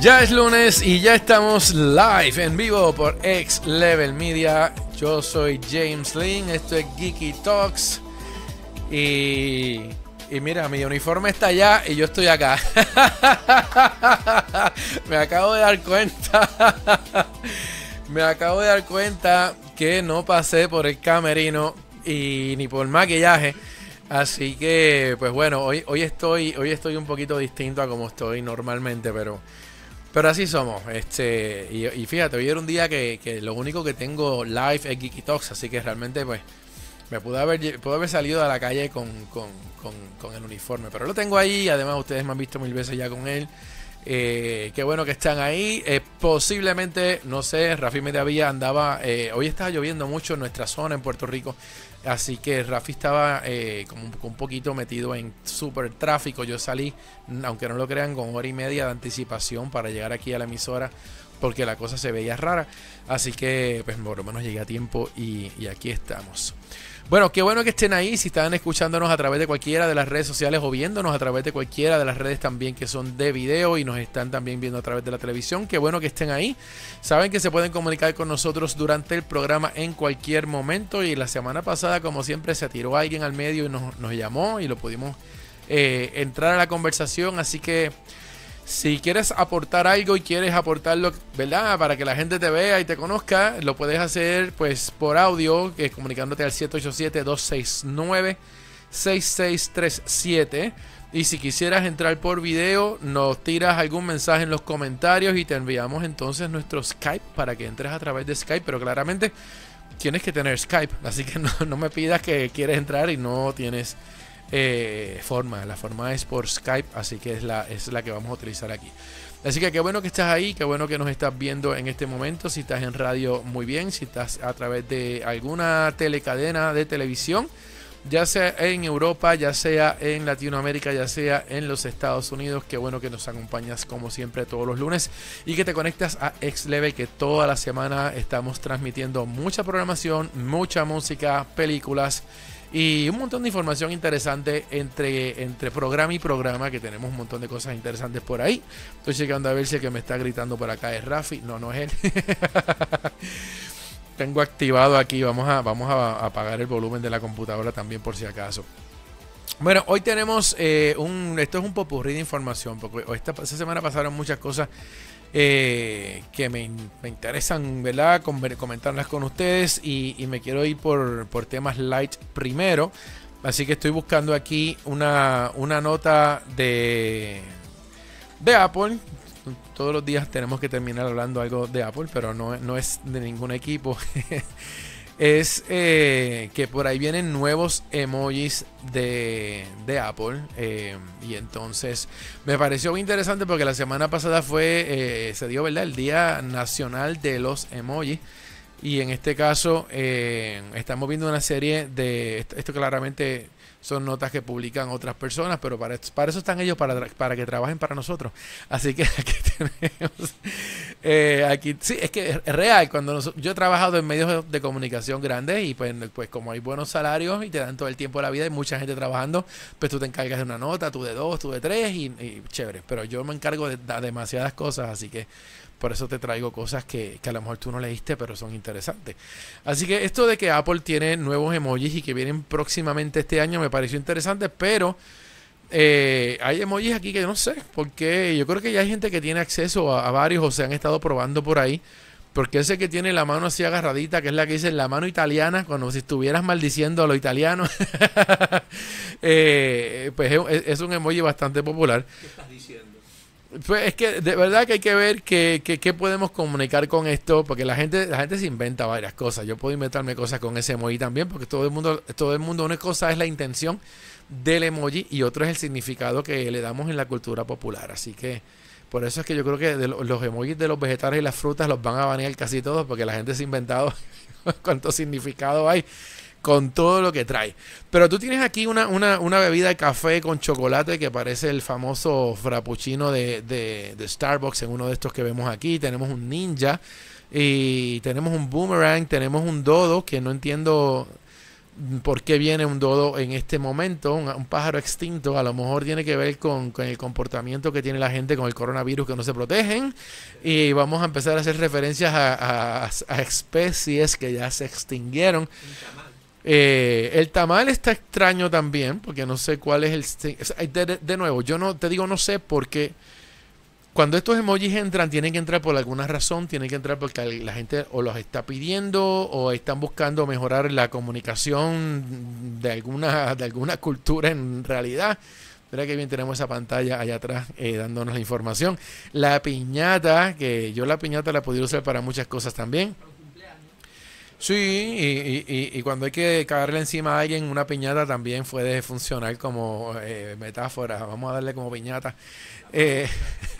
Ya es lunes y ya estamos live en vivo por X Level Media. Yo soy James Lynn, esto es Geeky Talks. Y, y mira, mi uniforme está allá y yo estoy acá. Me acabo de dar cuenta. Me acabo de dar cuenta que no pasé por el camerino y ni por maquillaje. Así que, pues bueno, hoy, hoy estoy, hoy estoy un poquito distinto a como estoy normalmente, pero pero así somos. Este, y, fíjate, hoy era un día que, lo único que tengo live es Geeky Talks, así que realmente pues me pude haber, haber salido a la calle con, el uniforme. Pero lo tengo ahí, además ustedes me han visto mil veces ya con él. Eh, qué bueno que están ahí. Eh, posiblemente, no sé, Rafi Mediavilla andaba. Eh, hoy está lloviendo mucho en nuestra zona en Puerto Rico. Así que Rafi estaba eh, como un, poquito metido en súper tráfico. Yo salí, aunque no lo crean, con hora y media de anticipación para llegar aquí a la emisora porque la cosa se veía rara. Así que, pues por lo menos llegué a tiempo y, y aquí estamos. Bueno, qué bueno que estén ahí. Si están escuchándonos a través de cualquiera de las redes sociales o viéndonos a través de cualquiera de las redes también que son de video y nos están también viendo a través de la televisión, qué bueno que estén ahí. Saben que se pueden comunicar con nosotros durante el programa en cualquier momento. Y la semana pasada, como siempre, se tiró alguien al medio y nos, llamó y lo pudimos eh, entrar a la conversación. Así que si quieres aportar algo y quieres aportarlo, ¿verdad? Para que la gente te vea y te conozca, lo puedes hacer pues por audio, que comunicándote al 787-269-6637. Y si quisieras entrar por video, nos tiras algún mensaje en los comentarios y te enviamos entonces nuestro Skype para que entres a través de Skype. Pero claramente tienes que tener Skype, así que no, no me pidas que quieres entrar y no tienes eh, forma. La forma es por Skype, así que es la, es la que vamos a utilizar aquí. Así que qué bueno que estás ahí, qué bueno que nos estás viendo en este momento. Si estás en radio, muy bien. Si estás a través de alguna telecadena de televisión, ya sea en Europa, ya sea en Latinoamérica, ya sea en los Estados Unidos. Qué bueno que nos acompañas como siempre todos los lunes y que te conectas a XLevel, que toda la semana estamos transmitiendo mucha programación, mucha música, películas y un montón de información interesante entre, entre programa y programa, que tenemos un montón de cosas interesantes por ahí. Estoy llegando a ver si el que me está gritando por acá es Rafi. No, no es él. Tengo activado aquí, vamos a, vamos a apagar el volumen de la computadora también por si acaso. Bueno, hoy tenemos eh, un, esto es un popurrí de información, porque esta, esta semana pasaron muchas cosas eh, que me, interesan, ¿verdad? comentarlas con ustedes y, me quiero ir por, temas light primero. Así que estoy buscando aquí una, una nota de, de Apple. Todos los días tenemos que terminar hablando algo de Apple, pero no, no es de ningún equipo. es eh, que por ahí vienen nuevos emojis de, Apple. Eh, y entonces me pareció muy interesante porque la semana pasada fue, eh, se dio, ¿verdad? El Día Nacional de los Emojis. Y en este caso estamos viendo una serie de, esto claramente son notas que publican otras personas, pero para, para eso están ellos, para, para que trabajen para nosotros. Así que aquí tenemos, eh, aquí, sí, es que es real, cuando yo he trabajado en medios de comunicación grandes y pues, pues como hay buenos salarios y te dan todo el tiempo de la vida y mucha gente trabajando, pues tú te encargas de una nota, tú de dos, tú de tres y, chévere, pero yo me encargo de demasiadas cosas, así que por eso te traigo cosas que, a lo mejor tú no leíste, pero son interesantes. Así que esto de que Apple tiene nuevos emojis y que vienen próximamente este año me pareció interesante, pero eh, hay emojis aquí que no sé, porque yo creo que ya hay gente que tiene acceso a, varios o se han estado probando por ahí. Porque ese que tiene la mano así agarradita, que es la que dice la mano italiana, cuando si estuvieras maldiciendo a lo italiano, eh, pues es, es, un emoji bastante popular. ¿Qué estás diciendo? Pues es que de verdad que hay que ver qué que, podemos comunicar con esto, porque la gente, la gente se inventa varias cosas. Yo puedo inventarme cosas con ese emoji también, porque todo el mundo, todo el mundo, una cosa es la intención del emoji y otro es el significado que le damos en la cultura popular. Así que por eso es que yo creo que los emojis de los vegetales y las frutas los van a banear casi todos, porque la gente se ha inventado cuánto significado hay con todo lo que trae. Pero tú tienes aquí una, una, bebida de café con chocolate que parece el famoso frappuccino de, de, Starbucks en uno de estos que vemos aquí. Tenemos un ninja y tenemos un boomerang, tenemos un dodo que no entiendo por qué viene un dodo en este momento, un, pájaro extinto, a lo mejor tiene que ver con, el comportamiento que tiene la gente con el coronavirus que no se protegen y vamos a empezar a hacer referencias a, especies que ya se extinguieron. Eh, el tamal está extraño también, porque no sé cuál es el... De, de, nuevo, yo no te digo no sé porque cuando estos emojis entran, tienen que entrar por alguna razón, tienen que entrar porque la gente o los está pidiendo o están buscando mejorar la comunicación de alguna, de alguna cultura en realidad. Mira que bien tenemos esa pantalla allá atrás eh, dándonos la información. La piñata, que yo la piñata la podría usar para muchas cosas también. Sí, y, y, cuando hay que cagarle encima a alguien una piñata también puede funcionar como eh, metáfora. Vamos a darle como piñata. Eh,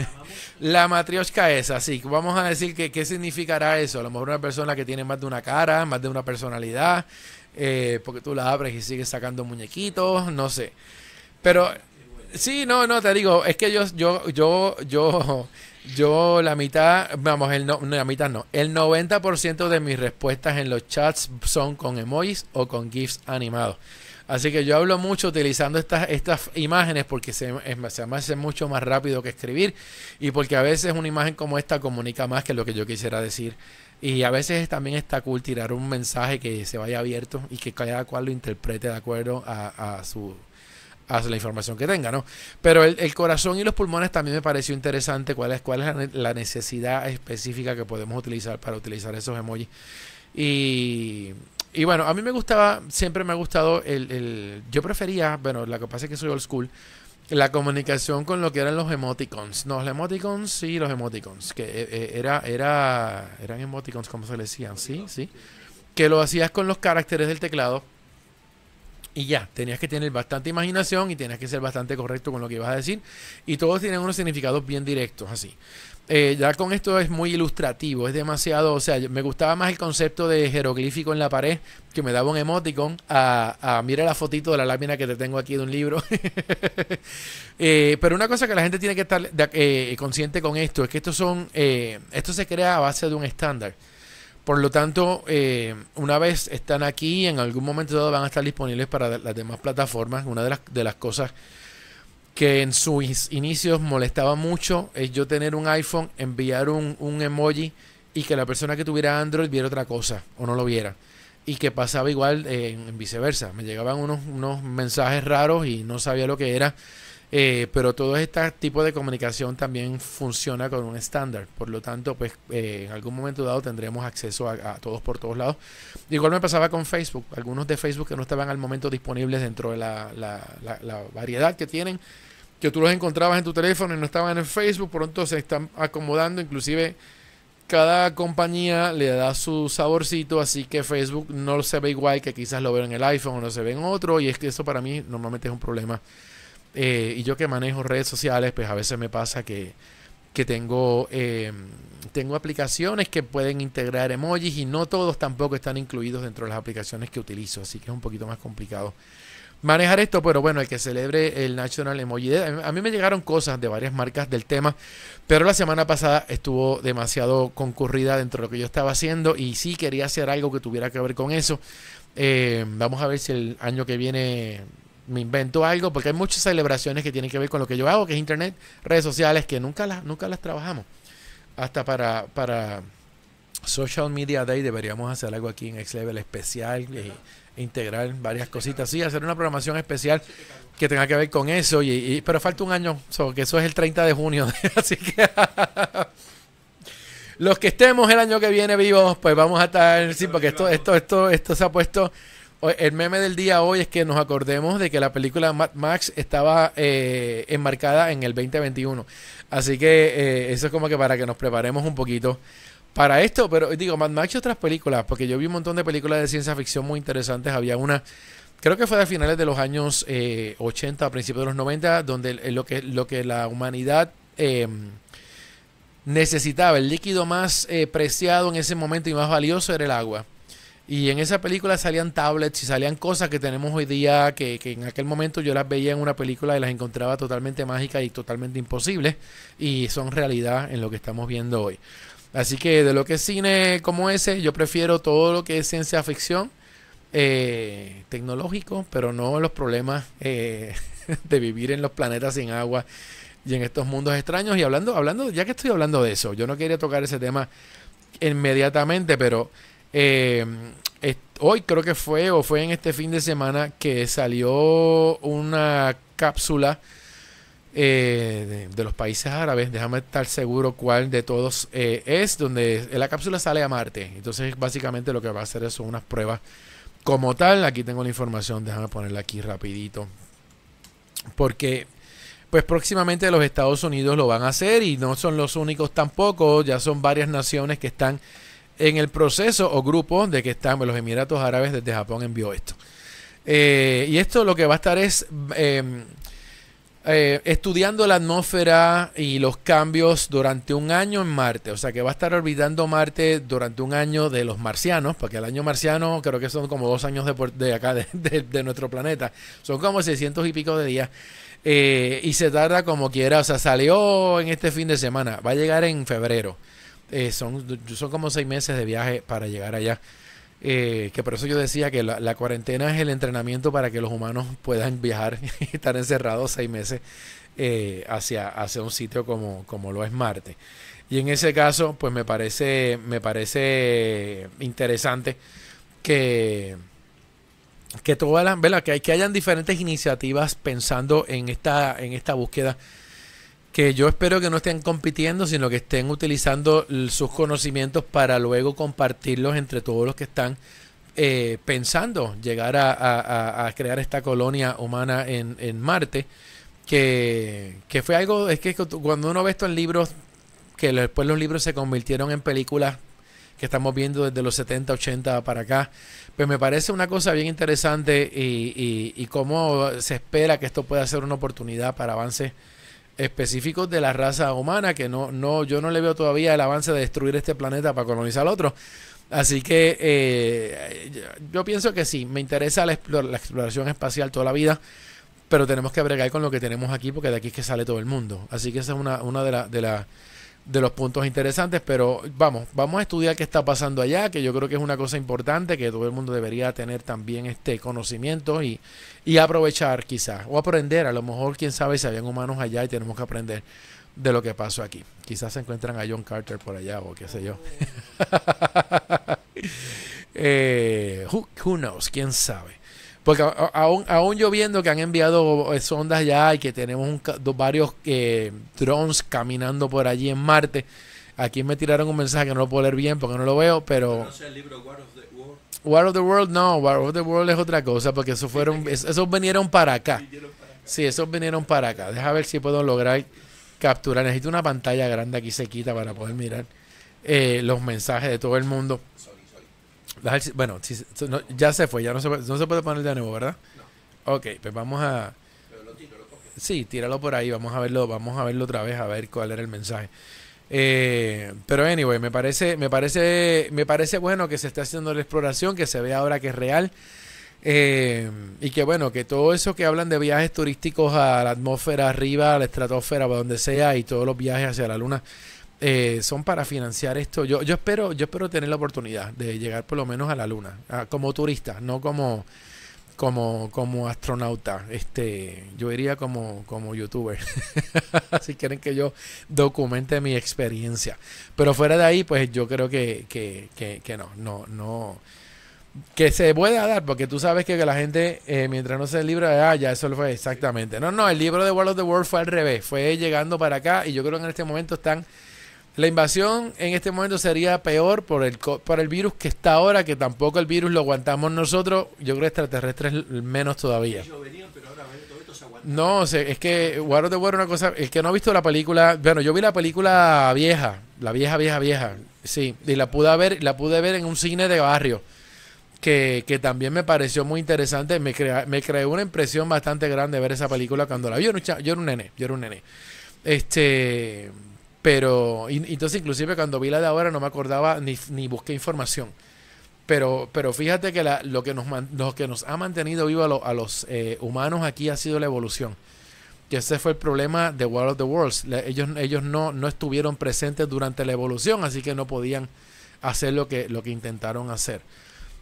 la matrioshka es así. Vamos a decir que qué significará eso. A lo mejor una persona que tiene más de una cara, más de una personalidad, eh, porque tú la abres y sigues sacando muñequitos, no sé. Pero sí, no, no, te digo, es que yo, yo, yo, yo, yo la mitad, vamos, el no, la mitad no, el 90% de mis respuestas en los chats son con emojis o con GIFs animados. Así que yo hablo mucho utilizando estas, estas imágenes porque se, se me hace mucho más rápido que escribir y porque a veces una imagen como esta comunica más que lo que yo quisiera decir. Y a veces también está cool tirar un mensaje que se vaya abierto y que cada cual lo interprete de acuerdo a, su a la información que tenga, ¿no? Pero el, corazón y los pulmones también me pareció interesante cuál es, cuál es la necesidad específica que podemos utilizar para utilizar esos emojis. Y y bueno, a mí me gustaba, siempre me ha gustado el, el, Yo prefería, bueno, lo que pasa es que soy old school, la comunicación con lo que eran los emoticons. No, los emoticons, sí, los emoticons. Que eh, eh, era, era, eran emoticons, como se le decían, sí, sí. Que lo hacías con los caracteres del teclado. Y ya, tenías que tener bastante imaginación y tenías que ser bastante correcto con lo que ibas a decir. Y todos tienen unos significados bien directos, así. Eh, ya con esto es muy ilustrativo, es demasiado, o sea, me gustaba más el concepto de jeroglífico en la pared, que me daba un emoticon, a, mira la fotito de la lámina que te tengo aquí de un libro. Eh, pero una cosa que la gente tiene que estar eh, consciente con esto, es que estos son, esto se crea a base de un estándar. Por lo tanto, una vez están aquí, en algún momento dado van a estar disponibles para las demás plataformas. Una de las, de las cosas que en sus inicios molestaba mucho es yo tener un iPhone, enviar un, emoji y que la persona que tuviera Android viera otra cosa o no lo viera. Y que pasaba igual en, viceversa. Me llegaban unos, unos mensajes raros y no sabía lo que era. Eh, pero todo este tipo de comunicación también funciona con un estándar. Por lo tanto, pues eh, en algún momento dado tendremos acceso a, todos por todos lados. Igual me pasaba con Facebook. Algunos de Facebook que no estaban al momento disponibles dentro de la, variedad que tienen que tú los encontrabas en tu teléfono y no estaban en Facebook, pronto se están acomodando, inclusive cada compañía le da su saborcito, así que Facebook no se ve igual que quizás lo veo en el iPhone o no se ve en otro, y es que eso para mí normalmente es un problema. Eh, y yo que manejo redes sociales, pues a veces me pasa que, que tengo, eh, tengo aplicaciones que pueden integrar emojis y no todos tampoco están incluidos dentro de las aplicaciones que utilizo, así que es un poquito más complicado manejar esto, pero bueno, el que celebre el National Emoji Day. A mí me llegaron cosas de varias marcas del tema, pero la semana pasada estuvo demasiado concurrida dentro de lo que yo estaba haciendo y sí quería hacer algo que tuviera que ver con eso. Eh, vamos a ver si el año que viene me invento algo, porque hay muchas celebraciones que tienen que ver con lo que yo hago, que es internet, redes sociales, que nunca las, nunca las trabajamos. Hasta para, para Social Media Day deberíamos hacer algo aquí en X Level especial. Eh, integrar varias cositas. Sí, hacer una programación especial que tenga que ver con eso. Y, pero falta un año, que eso es el 30 de junio. Así que los que estemos el año que viene vivos, pues vamos a estar. Sí, porque esto, esto, esto, esto se ha puesto. El meme del día hoy es que nos acordemos de que la película Mad Max estaba eh, enmarcada en el 2021. Así que eh, eso es como que para que nos preparemos un poquito para esto, pero digo, Mad Max y otras películas, porque yo vi un montón de películas de ciencia ficción muy interesantes. Había una, creo que fue a finales de los años 80, eh, a principios de los 90, donde lo que, lo que la humanidad em, necesitaba, el líquido más eh, preciado en ese momento y más valioso era el agua. Y en esa película salían tablets y salían cosas que tenemos hoy día que, que, en aquel momento yo las veía en una película y las encontraba totalmente mágicas y totalmente imposibles y son realidad en lo que estamos viendo hoy. Así que de lo que es cine como ese, yo prefiero todo lo que es ciencia ficción eh, tecnológicos, pero no los problemas eh, de vivir en los planetas sin agua y en estos mundos extraños. Y hablando, hablando, ya que estoy hablando de eso, yo no quería tocar ese tema inmediatamente, pero eh, hoy creo que fue o fue en este fin de semana que salió una cápsula eh, de, los países árabes, déjame estar seguro cuál de todos eh, es, donde la cápsula sale a Marte. Entonces básicamente lo que va a hacer son unas pruebas como tal. Aquí tengo la información, déjame ponerla aquí rapidito. Porque pues próximamente los Estados Unidos lo van a hacer y no son los únicos tampoco, ya son varias naciones que están en el proceso o grupo de que están los Emiratos Árabes desde Japón envió esto. Eh, y esto lo que va a estar es em, eh, estudiando la atmósfera y los cambios durante un año en Marte. O sea que va a estar orbitando Marte durante un año de los marcianos, porque el año marciano creo que son como dos años de, de acá, de, nuestro planeta. Son como 600 y pico de días. Eh, y se tarda como quiera. O sea, salió en este fin de semana. Va a llegar en febrero. Eh, son, son como seis meses de viaje para llegar allá. Eh, que por eso yo decía que la, cuarentena es el entrenamiento para que los humanos puedan viajar y estar encerrados seis meses eh, hacia, hacia un sitio como, como lo es Marte. Y en ese caso, pues me parece, me parece interesante que, que todas las, que, que hayan diferentes iniciativas pensando en esta, en esta búsqueda que yo espero que no estén compitiendo, sino que estén utilizando sus conocimientos para luego compartirlos entre todos los que están eh, pensando llegar a, crear esta colonia humana en, en Marte, que, que, fue algo, es que cuando uno ve esto en libros, que después los libros se convirtieron en películas que estamos viendo desde los 70, 80 para acá, pues me parece una cosa bien interesante y, y, y cómo se espera que esto pueda ser una oportunidad para avances específicos de la raza humana, que no, no, yo no le veo todavía el avance de destruir este planeta para colonizar otro. Así que eh, yo pienso que sí, me interesa la, exploración espacial toda la vida, pero tenemos que bregar con lo que tenemos aquí porque de aquí es que sale todo el mundo. Así que esa es una, una de las... De la, de los puntos interesantes, pero vamos, vamos a estudiar qué está pasando allá, que yo creo que es una cosa importante, que todo el mundo debería tener también este conocimiento y, y aprovechar quizás, o aprender, a lo mejor quién sabe si habían humanos allá y tenemos que aprender de lo que pasó aquí. Quizás se encuentran a John Carter por allá o qué sé yo. eh, who, who knows, quién sabe. Porque aún, aún yo viendo que han enviado eh, sondas ya y que tenemos varios eh, drones caminando por allí en Marte. Aquí me tiraron un mensaje que no lo puedo leer bien porque no lo veo, pero... No el libro War of the World. War of the World no, War of the World es otra cosa porque esos fueron, esos vinieron para acá. Sí, esos vinieron para acá. Deja ver si puedo lograr capturar. Necesito una pantalla grande aquí se quita para poder mirar eh, los mensajes de todo el mundo. Bueno, ya se fue, ya no se, no se puede poner de nuevo, ¿verdad? No. Ok, pues vamos a... sí, tíralo por ahí, vamos a verlo, vamos a verlo otra vez, a ver cuál era el mensaje. Eh, pero anyway, me parece, me parece, me parece bueno que se esté haciendo la exploración, que se vea ahora que es real. Eh, y que bueno, que todo eso que hablan de viajes turísticos a la atmósfera arriba, a la estratosfera, a donde sea, y todos los viajes hacia la luna, eh, son para financiar esto. Yo, yo espero, yo espero tener la oportunidad de llegar por lo menos a la luna, como turista, no como, como, como astronauta. Este, yo iría como, como youtuber. si quieren que yo documente mi experiencia. Pero fuera de ahí, pues yo creo que, que, que, que no, no, no que se pueda dar, porque tú sabes que, la gente, eh, mientras no se el libro, ah, ya eso lo fue exactamente. No, no, el libro de World of the World fue al revés, fue llegando para acá y yo creo que en este momento están la invasión en este momento sería peor por el, por el virus que está ahora, que tampoco el virus lo aguantamos nosotros. Yo creo extraterrestres menos todavía. No, es que War of the War una cosa, el que no ha visto la película, bueno, yo vi la película vieja, la vieja, vieja, vieja, sí, y la pude ver, la pude ver en un cine de barrio, que, que también me pareció muy interesante, me, crea, me creó una impresión bastante grande ver esa película cuando la vi, yo era un nene, yo era un nene, este, pero, y, entonces inclusive cuando vi la de ahora no me acordaba ni, ni busqué información. Pero, pero fíjate que lo, que nos, lo que nos ha mantenido vivo a, los eh, humanos aquí ha sido la evolución. Que ese fue el problema de World of the Worlds. ellos ellos no, no estuvieron presentes durante la evolución, así que no podían hacer lo que, lo que intentaron hacer.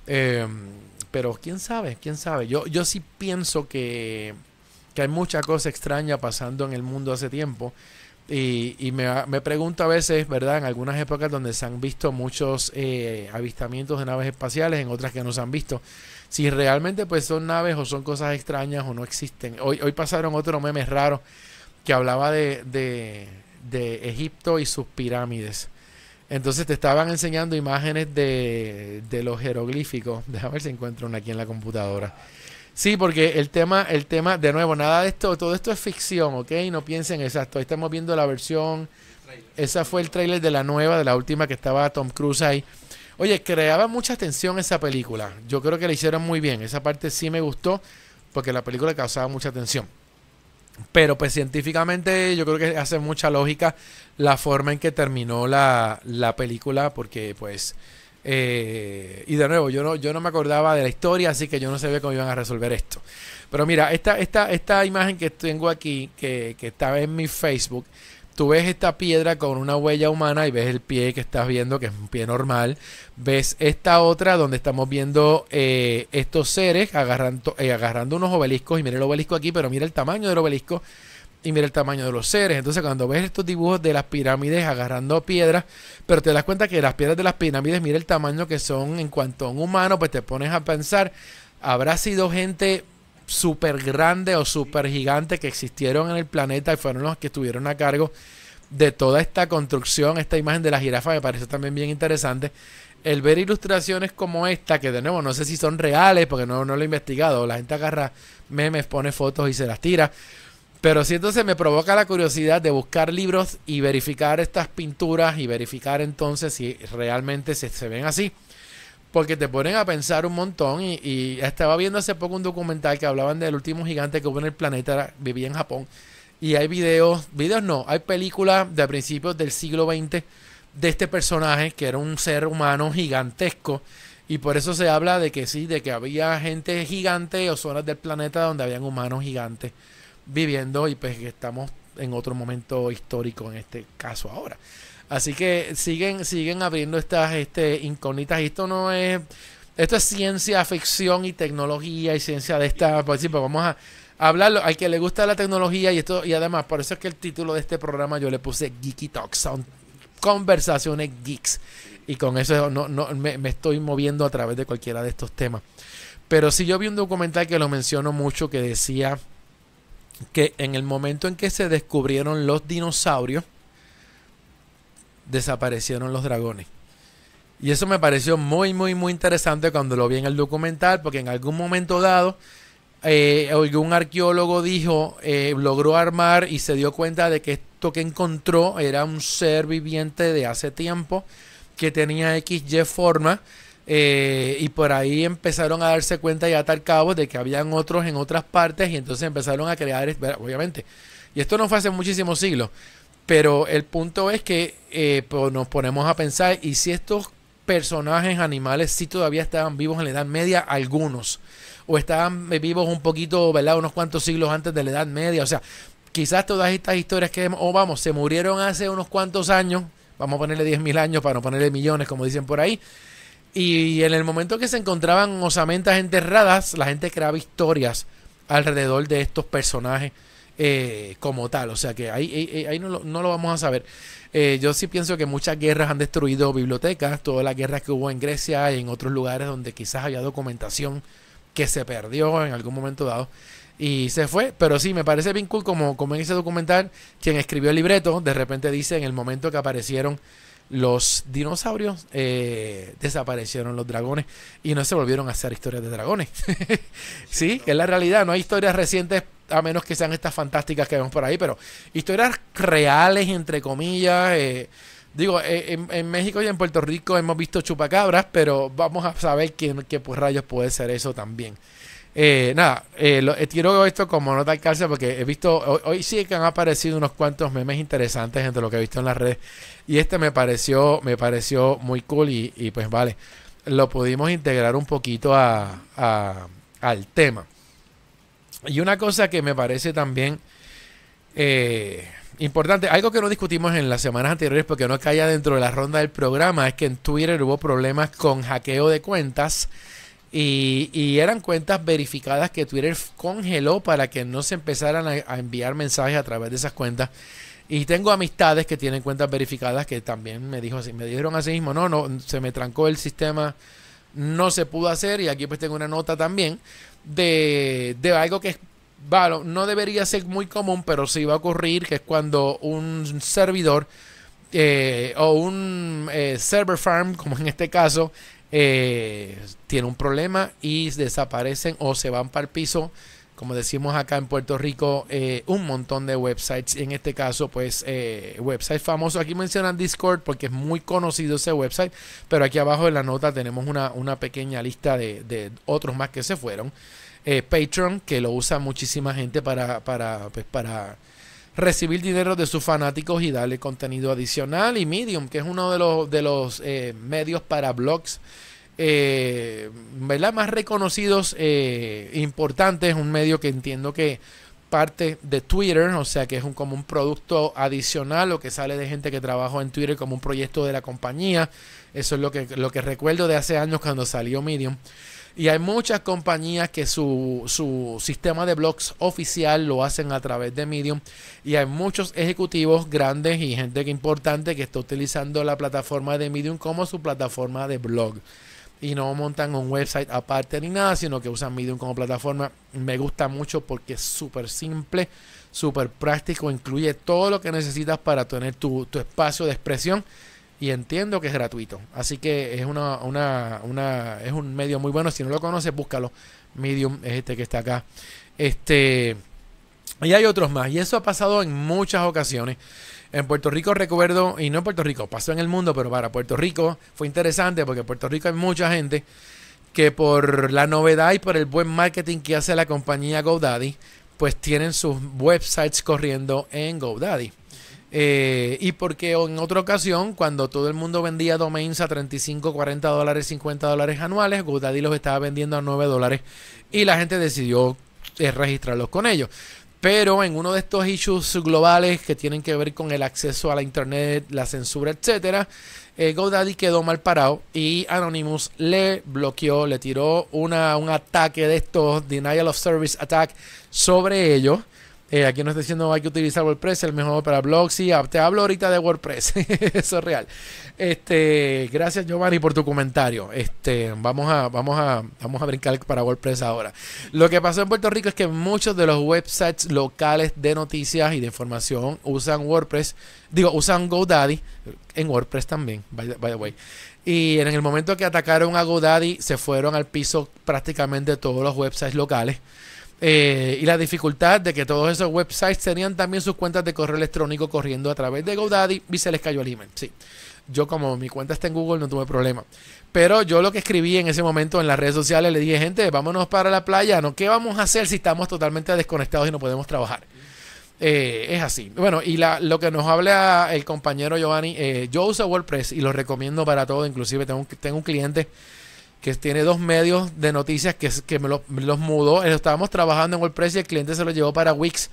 Em, pero quién sabe, quién sabe. Yo, yo sí pienso que, que hay mucha cosa extraña pasando en el mundo hace tiempo. Y, y me, me, pregunto a veces, ¿verdad? En algunas épocas donde se han visto muchos eh, avistamientos de naves espaciales, en otras que no se han visto, si realmente pues son naves o son cosas extrañas o no existen. Hoy, hoy pasaron otro meme raro que hablaba de, de, de Egipto y sus pirámides. Entonces te estaban enseñando imágenes de, de los jeroglíficos. Déjame ver si encuentro una aquí en la computadora. Sí, porque el tema, el tema, de nuevo, nada de esto, todo esto es ficción, ¿ok? No piensen exacto. Ahí estamos viendo la versión. Esa fue el tráiler de la nueva, de la última que estaba Tom Cruise ahí. Oye, creaba mucha tensión esa película. Yo creo que la hicieron muy bien. Esa parte sí me gustó porque la película causaba mucha tensión. Pero pues científicamente yo creo que hace mucha lógica la forma en que terminó la, la película porque pues... Eh, y de nuevo, yo no, yo no me acordaba de la historia, así que yo no sabía cómo iban a resolver esto. Pero mira, esta, esta, esta imagen que tengo aquí, que, que estaba en mi Facebook, tú ves esta piedra con una huella humana y ves el pie que estás viendo, que es un pie normal. Ves esta otra donde estamos viendo eh, estos seres agarrando, eh, agarrando unos obeliscos. Y mira el obelisco aquí, pero mira el tamaño del obelisco y mira el tamaño de los seres. Entonces, cuando ves estos dibujos de las pirámides agarrando piedras, pero te das cuenta que las piedras de las pirámides, mira el tamaño que son en cuanto a un humano, pues te pones a pensar, habrá sido gente súper grande o súper gigante que existieron en el planeta y fueron los que estuvieron a cargo de toda esta construcción. Esta imagen de la jirafa me parece también bien interesante. El ver ilustraciones como esta, que de nuevo no sé si son reales porque no, no lo he investigado. La gente agarra memes, pone fotos y se las tira. Pero sí entonces me provoca la curiosidad de buscar libros y verificar estas pinturas y verificar entonces si realmente se, se ven así. Porque te ponen a pensar un montón y, estaba viendo hace poco un documental que hablaban del último gigante que hubo en el planeta, vivía en Japón, y hay videos, videos no, hay películas de principios del siglo XX de este personaje que era un ser humano gigantesco. Y por eso se habla de que sí, de que había gente gigante o zonas del planeta donde habían humanos gigantes viviendo y pues que estamos en otro momento histórico en este caso ahora. Así que siguen, siguen abriendo estas este, incógnitas. Esto no es. Esto es ciencia ficción y tecnología y ciencia de esta. Por decir, pues vamos a hablarlo. Al que le gusta la tecnología y esto, y además, por eso es que el título de este programa yo le puse Geeky Talks. Son conversaciones geeks. Y con eso no, no me, me estoy moviendo a través de cualquiera de estos temas. Pero sí yo vi un documental que lo menciono mucho que decía que en el momento en que se descubrieron los dinosaurios, desaparecieron los dragones. Y eso me pareció muy, muy, muy interesante cuando lo vi en el documental, porque en algún momento dado, eh, algún arqueólogo dijo, eh, logró armar y se dio cuenta de que esto que encontró era un ser viviente de hace tiempo, que tenía XY forma, eh, y por ahí empezaron a darse cuenta y a atar cabos de que habían otros en otras partes, y entonces empezaron a crear, obviamente, y esto no fue hace muchísimos siglos, pero el punto es que eh, nos ponemos a pensar, y si estos personajes animales sí todavía estaban vivos en la Edad Media, algunos, o estaban vivos un poquito, ¿verdad? Unos cuantos siglos antes de la Edad Media, o sea, quizás todas estas historias que, o vamos, se murieron hace unos cuantos años, vamos a ponerle 10.000 años para no ponerle millones, como dicen por ahí, y en el momento que se encontraban osamentas enterradas, la gente creaba historias alrededor de estos personajes eh, como tal. O sea que ahí, ahí, no, lo, no, lo, vamos a saber. Eh, yo sí pienso que muchas guerras han destruido bibliotecas, todas las guerras que hubo en Grecia y en otros lugares donde quizás había documentación que se perdió en algún momento dado y se fue. Pero sí, me parece bien cool como, como en ese documental, quien escribió el libreto, de repente dice en el momento que aparecieron los dinosaurios, eh, desaparecieron los dragones y no se volvieron a hacer historias de dragones. sí, que es la realidad, no hay historias recientes a menos que sean estas fantásticas que vemos por ahí, pero historias reales, entre comillas. Eh, digo, eh, en, México y en Puerto Rico hemos visto chupacabras, pero vamos a saber qué, pues rayos puede ser eso también. Eh, nada, eh, lo, quiero esto como nota al porque he visto, hoy, sí que han aparecido unos cuantos memes interesantes entre lo que he visto en las redes y este me pareció, me pareció muy cool y, pues vale, lo pudimos integrar un poquito a, a, al tema. Y una cosa que me parece también, eh, importante, algo que no discutimos en las semanas anteriores porque no caía dentro de la ronda del programa es que en Twitter hubo problemas con hackeo de cuentas y, eran cuentas verificadas que Twitter congeló para que no se empezaran a, enviar mensajes a través de esas cuentas. Y tengo amistades que tienen cuentas verificadas que también me dijo así, me dijeron así mismo, no, no, se me trancó el sistema, no se pudo hacer. Y aquí pues tengo una nota también de, de algo que es bueno, no debería ser muy común, pero sí va a ocurrir, que es cuando un servidor eh, o un eh, server farm, como en este caso, eh, tiene un problema y desaparecen o se van para el piso, como decimos acá en Puerto Rico, un montón de websites. En este caso, pues, websites famosos. Aquí mencionan Discord porque es muy conocido ese website, pero aquí abajo en la nota tenemos una, una pequeña lista de, de otros más que se fueron. Eh, Patreon, que lo usa muchísima gente para, para, pues, para recibir dinero de sus fanáticos y darle contenido adicional. Y Medium, que es uno de los, de los eh, medios para blogs. Eh, más reconocidos, eh, importantes, un medio que entiendo que parte de Twitter, o sea que es un, como un producto adicional o que sale de gente que trabajó en Twitter como un proyecto de la compañía. Eso es lo que, lo que recuerdo de hace años cuando salió Medium. Y hay muchas compañías que su, su sistema de blogs oficial lo hacen a través de Medium. Y hay muchos ejecutivos grandes y gente que importante que está utilizando la plataforma de Medium como su plataforma de blog. Y no montan un website aparte ni nada, sino que usan Medium como plataforma. Me gusta mucho porque es súper simple, súper práctico, incluye todo lo que necesitas para tener tu, tu espacio de expresión y entiendo que es gratuito. Así que es una, una, una, es un medio muy bueno. Si no lo conoces, búscalo. Medium es este que está acá. Este y hay otros más. Y eso ha pasado en muchas ocasiones. En Puerto Rico recuerdo, y no en Puerto Rico, pasó en el mundo, pero para Puerto Rico fue interesante porque en Puerto Rico hay mucha gente que por la novedad y por el buen marketing que hace la compañía GoDaddy, pues tienen sus websites corriendo en GoDaddy. Eh, y porque en otra ocasión, cuando todo el mundo vendía domains a 35, 40 dólares, 50 dólares anuales, GoDaddy los estaba vendiendo a 9 dólares y la gente decidió eh, registrarlos con ellos. Pero en uno de estos issues globales que tienen que ver con el acceso a la internet, la censura, etcétera, eh, GoDaddy quedó mal parado y Anonymous le bloqueó, le tiró una, un ataque de estos, denial of service attack sobre ellos. Eh, aquí nos está diciendo hay que utilizar WordPress, el mejor para blogs. Sí, te hablo ahorita de WordPress. Eso es real. Este, gracias Giovanni por tu comentario. Este, vamos a, vamos a, vamos a brincar para WordPress ahora. Lo que pasó en Puerto Rico es que muchos de los websites locales de noticias y de información usan WordPress. Digo, usan GoDaddy en WordPress también, by the way. Y en el momento que atacaron a GoDaddy, se fueron al piso prácticamente todos los websites locales. Eh, y la dificultad de que todos esos websites tenían también sus cuentas de correo electrónico corriendo a través de GoDaddy y se les cayó el email. Sí, yo como mi cuenta está en Google no tuve problema. Pero yo lo que escribí en ese momento en las redes sociales le dije, gente, vámonos para la playa, ¿no? ¿Qué vamos a hacer si estamos totalmente desconectados y no podemos trabajar? Eh, es así. Bueno, y la, lo que nos habla el compañero Giovanni, eh, yo uso WordPress y lo recomiendo para todo, inclusive tengo, tengo un cliente que tiene dos medios de noticias que, que me, los mudó. Estábamos trabajando en WordPress y el cliente se lo llevó para Wix.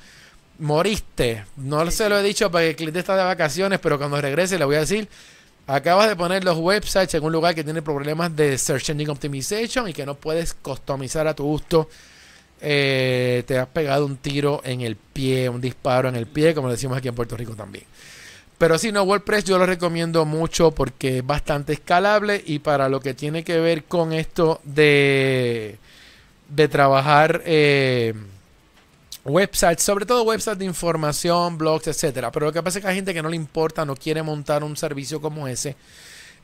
Moriste. No se lo he dicho porque el cliente está de vacaciones, pero cuando regrese le voy a decir, acabas de poner los websites en un lugar que tiene problemas de Search Engine Optimization y que no puedes customizar a tu gusto. Eh, te has pegado un tiro en el pie, un disparo en el pie, como decimos aquí en Puerto Rico también. Pero si no, WordPress yo lo recomiendo mucho porque es bastante escalable y para lo que tiene que ver con esto de, de trabajar eh, websites, sobre todo websites de información, blogs, etcétera. Pero lo que pasa es que hay gente que no le importa, no quiere montar un servicio como ese.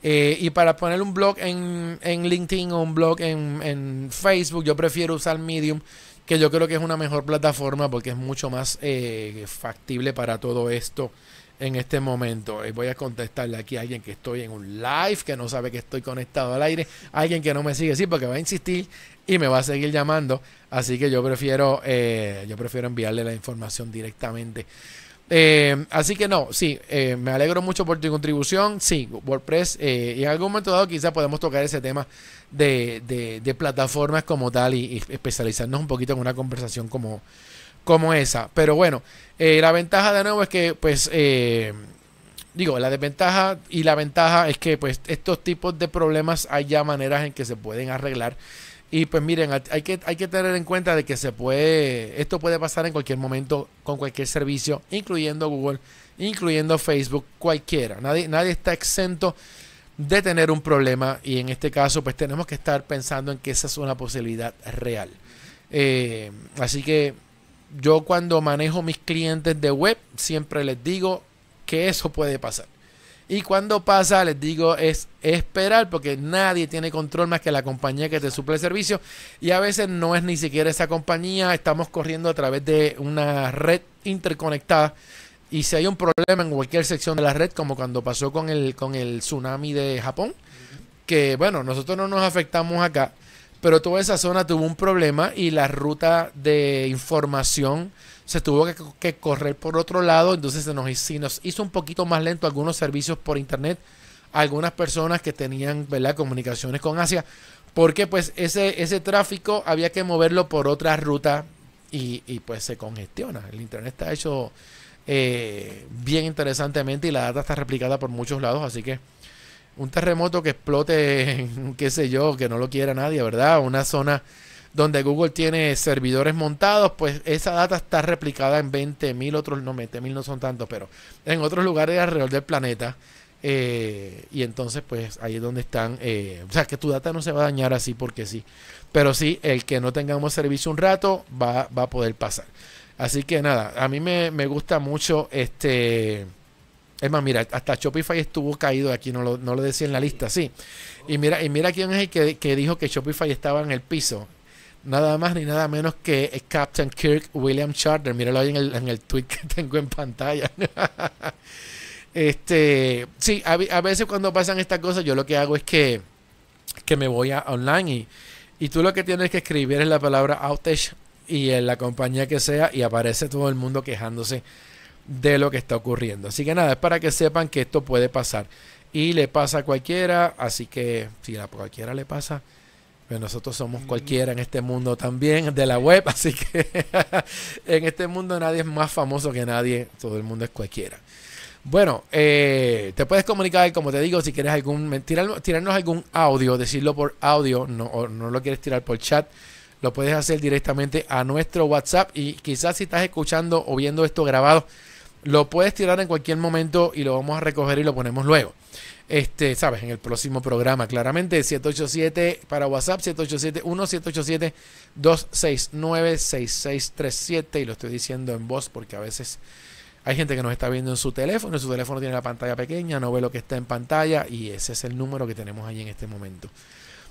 Eh, y para poner un blog en, en LinkedIn o un blog en, en, Facebook, yo prefiero usar Medium, que yo creo que es una mejor plataforma porque es mucho más eh, factible para todo esto en este momento. Eh, voy a contestarle aquí a alguien que estoy en un live, que no sabe que estoy conectado al aire, alguien que no me sigue, sí, porque va a insistir y me va a seguir llamando. Así que yo prefiero, eh, yo prefiero enviarle la información directamente. Eh, así que no, sí, me alegro mucho por tu contribución. Sí, WordPress, y en algún momento dado quizás podemos tocar ese tema de, de, plataformas como tal y, especializarnos un poquito en una conversación como, como esa. Pero bueno, eh, la ventaja de nuevo es que, pues, eh, digo, la desventaja y la ventaja es que, pues, estos tipos de problemas hay ya maneras en que se pueden arreglar. Y pues miren, hay que, hay que tener en cuenta de que se puede, esto puede pasar en cualquier momento con cualquier servicio, incluyendo Google, incluyendo Facebook, cualquiera. Nadie, nadie está exento de tener un problema y en este caso pues tenemos que estar pensando en que esa es una posibilidad real. Eh, así que yo cuando manejo mis clientes de web siempre les digo que eso puede pasar. Y cuando pasa, les digo, es esperar porque nadie tiene control más que la compañía que te suple el servicio. Y a veces no es ni siquiera esa compañía, estamos corriendo a través de una red interconectada. Y si hay un problema en cualquier sección de la red, como cuando pasó con el, con el tsunami de Japón, que bueno, nosotros no nos afectamos acá, pero toda esa zona tuvo un problema y la ruta de información se tuvo que, correr por otro lado, entonces se nos, hizo un poquito más lento algunos servicios por internet, algunas personas que tenían comunicaciones con Asia, porque pues ese, ese tráfico había que moverlo por otra ruta y, pues se congestiona. El internet está hecho eh, bien interesantemente y la data está replicada por muchos lados, así que un terremoto que explote, qué sé yo, que no lo quiera nadie, ¿verdad? Una zona donde Google tiene servidores montados, pues esa data está replicada en 20.000 otros, no 20.000 no son tantos, pero en otros lugares alrededor del planeta. Eh, y entonces, pues ahí es donde están. Eh, o sea, que tu data no se va a dañar así porque sí. Pero sí, el que no tengamos servicio un rato va, va a poder pasar. Así que nada, a mí me, gusta mucho este. Es más, mira, hasta Shopify estuvo caído aquí, no lo, no lo decía en la lista, sí. Y mira, y mira quién es el que, que dijo que Shopify estaba en el piso nada más ni nada menos que Captain Kirk William Charter. Míralo ahí en el, en el tweet que tengo en pantalla. este, sí, a, veces cuando pasan estas cosas, yo lo que hago es que, que me voy a online y, y tú lo que tienes que escribir es la palabra outage y en la compañía que sea y aparece todo el mundo quejándose de lo que está ocurriendo. Así que nada, es para que sepan que esto puede pasar. Y le pasa a cualquiera, así que si a cualquiera le pasa, nosotros somos cualquiera en este mundo también de la web, así que en este mundo nadie es más famoso que nadie, todo el mundo es cualquiera. Bueno, eh, te puedes comunicar, como te digo, si quieres algún, tirarnos algún audio, decirlo por audio, no, o no lo quieres tirar por chat, lo puedes hacer directamente a nuestro WhatsApp y quizás si estás escuchando o viendo esto grabado, lo puedes tirar en cualquier momento y lo vamos a recoger y lo ponemos luego este, sabes, en el próximo programa. Claramente, 787 para WhatsApp, 787-1727-269-6637. Y lo estoy diciendo en voz porque a veces hay gente que nos está viendo en su teléfono. Su teléfono tiene la pantalla pequeña, no ve lo que está en pantalla. Y ese es el número que tenemos ahí en este momento.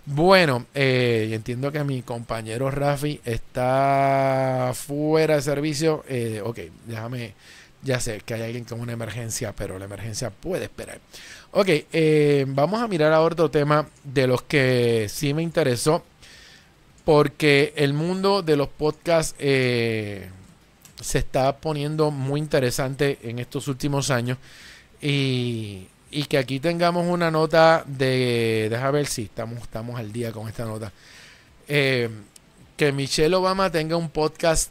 Bueno, eh, entiendo que mi compañero Rafi está fuera de servicio. Eh, ok, déjame. Ya sé que hay alguien con una emergencia, pero la emergencia puede esperar. Ok, eh, vamos a mirar a otro tema de los que sí me interesó, porque el mundo de los podcasts eh, se está poniendo muy interesante en estos últimos años y, que aquí tengamos una nota de, déjame ver si estamos, estamos al día con esta nota, eh, que Michelle Obama tenga un podcast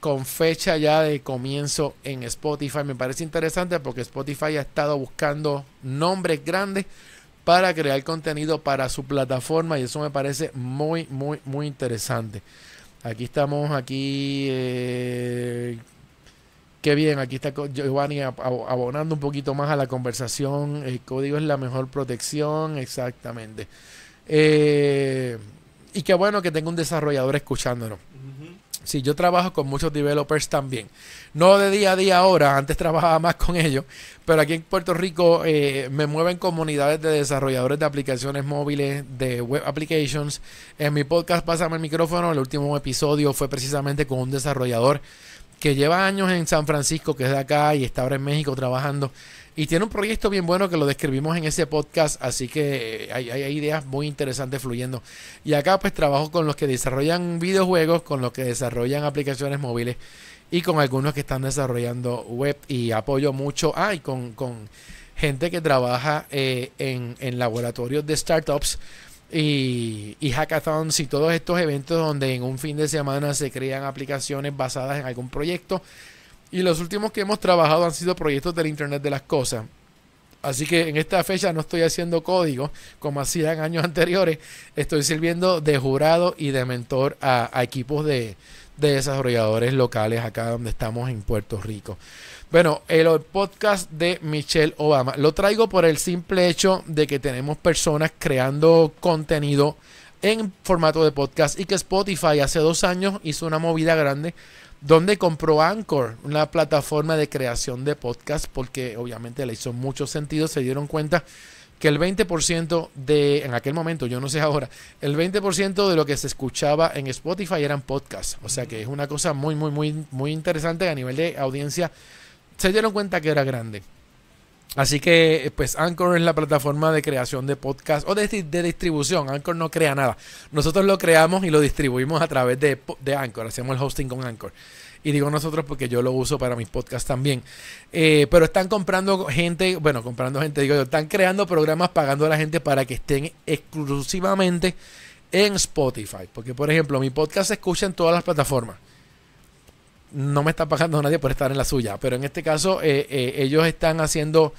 con fecha ya de comienzo en Spotify. Me parece interesante porque Spotify ha estado buscando nombres grandes para crear contenido para su plataforma y eso me parece muy, muy, muy interesante. Aquí estamos, aquí... Eh, qué bien, aquí está Giovanni abonando un poquito más a la conversación. El código es la mejor protección, exactamente. Eh, y qué bueno que tenga un desarrollador escuchándonos. Sí, yo trabajo con muchos developers también. No de día a día ahora, antes trabajaba más con ellos, pero aquí en Puerto Rico eh, me mueven comunidades de desarrolladores de aplicaciones móviles, de web applications. En mi podcast Pásame el micrófono, el último episodio fue precisamente con un desarrollador que lleva años en San Francisco, que es de acá y está ahora en México trabajando. Y tiene un proyecto bien bueno que lo describimos en ese podcast, así que hay, ideas muy interesantes fluyendo. Y acá pues trabajo con los que desarrollan videojuegos, con los que desarrollan aplicaciones móviles y con algunos que están desarrollando web y apoyo mucho. Ah, con, gente que trabaja eh, en, en laboratorios de startups y, y hackathons y todos estos eventos donde en un fin de semana se crean aplicaciones basadas en algún proyecto. Y los últimos que hemos trabajado han sido proyectos del Internet de las Cosas. Así que en esta fecha no estoy haciendo código como hacía en años anteriores. Estoy sirviendo de jurado y de mentor a, equipos de, de desarrolladores locales acá donde estamos en Puerto Rico. Bueno, el podcast de Michelle Obama. Lo traigo por el simple hecho de que tenemos personas creando contenido en formato de podcast y que Spotify hace dos años hizo una movida grande donde compró Anchor, una plataforma de creación de podcast, porque obviamente le hizo mucho sentido, se dieron cuenta que el 20% de, en aquel momento, yo no sé ahora, el 20% de lo que se escuchaba en Spotify eran podcasts. O sea que es una cosa muy, muy, muy, muy interesante a nivel de audiencia se dieron cuenta que era grande. Así que, pues, Anchor es la plataforma de creación de podcast o de, distribución. Anchor no crea nada. Nosotros lo creamos y lo distribuimos a través de, Anchor. Hacemos el hosting con Anchor. Y digo nosotros porque yo lo uso para mis podcasts también. Eh, pero están comprando gente, bueno, comprando gente, digo yo, están creando programas pagando a la gente para que estén exclusivamente en Spotify. Porque, por ejemplo, mi podcast se escucha en todas las plataformas no me está pagando nadie por estar en la suya. Pero en este caso, eh, eh, ellos están haciendo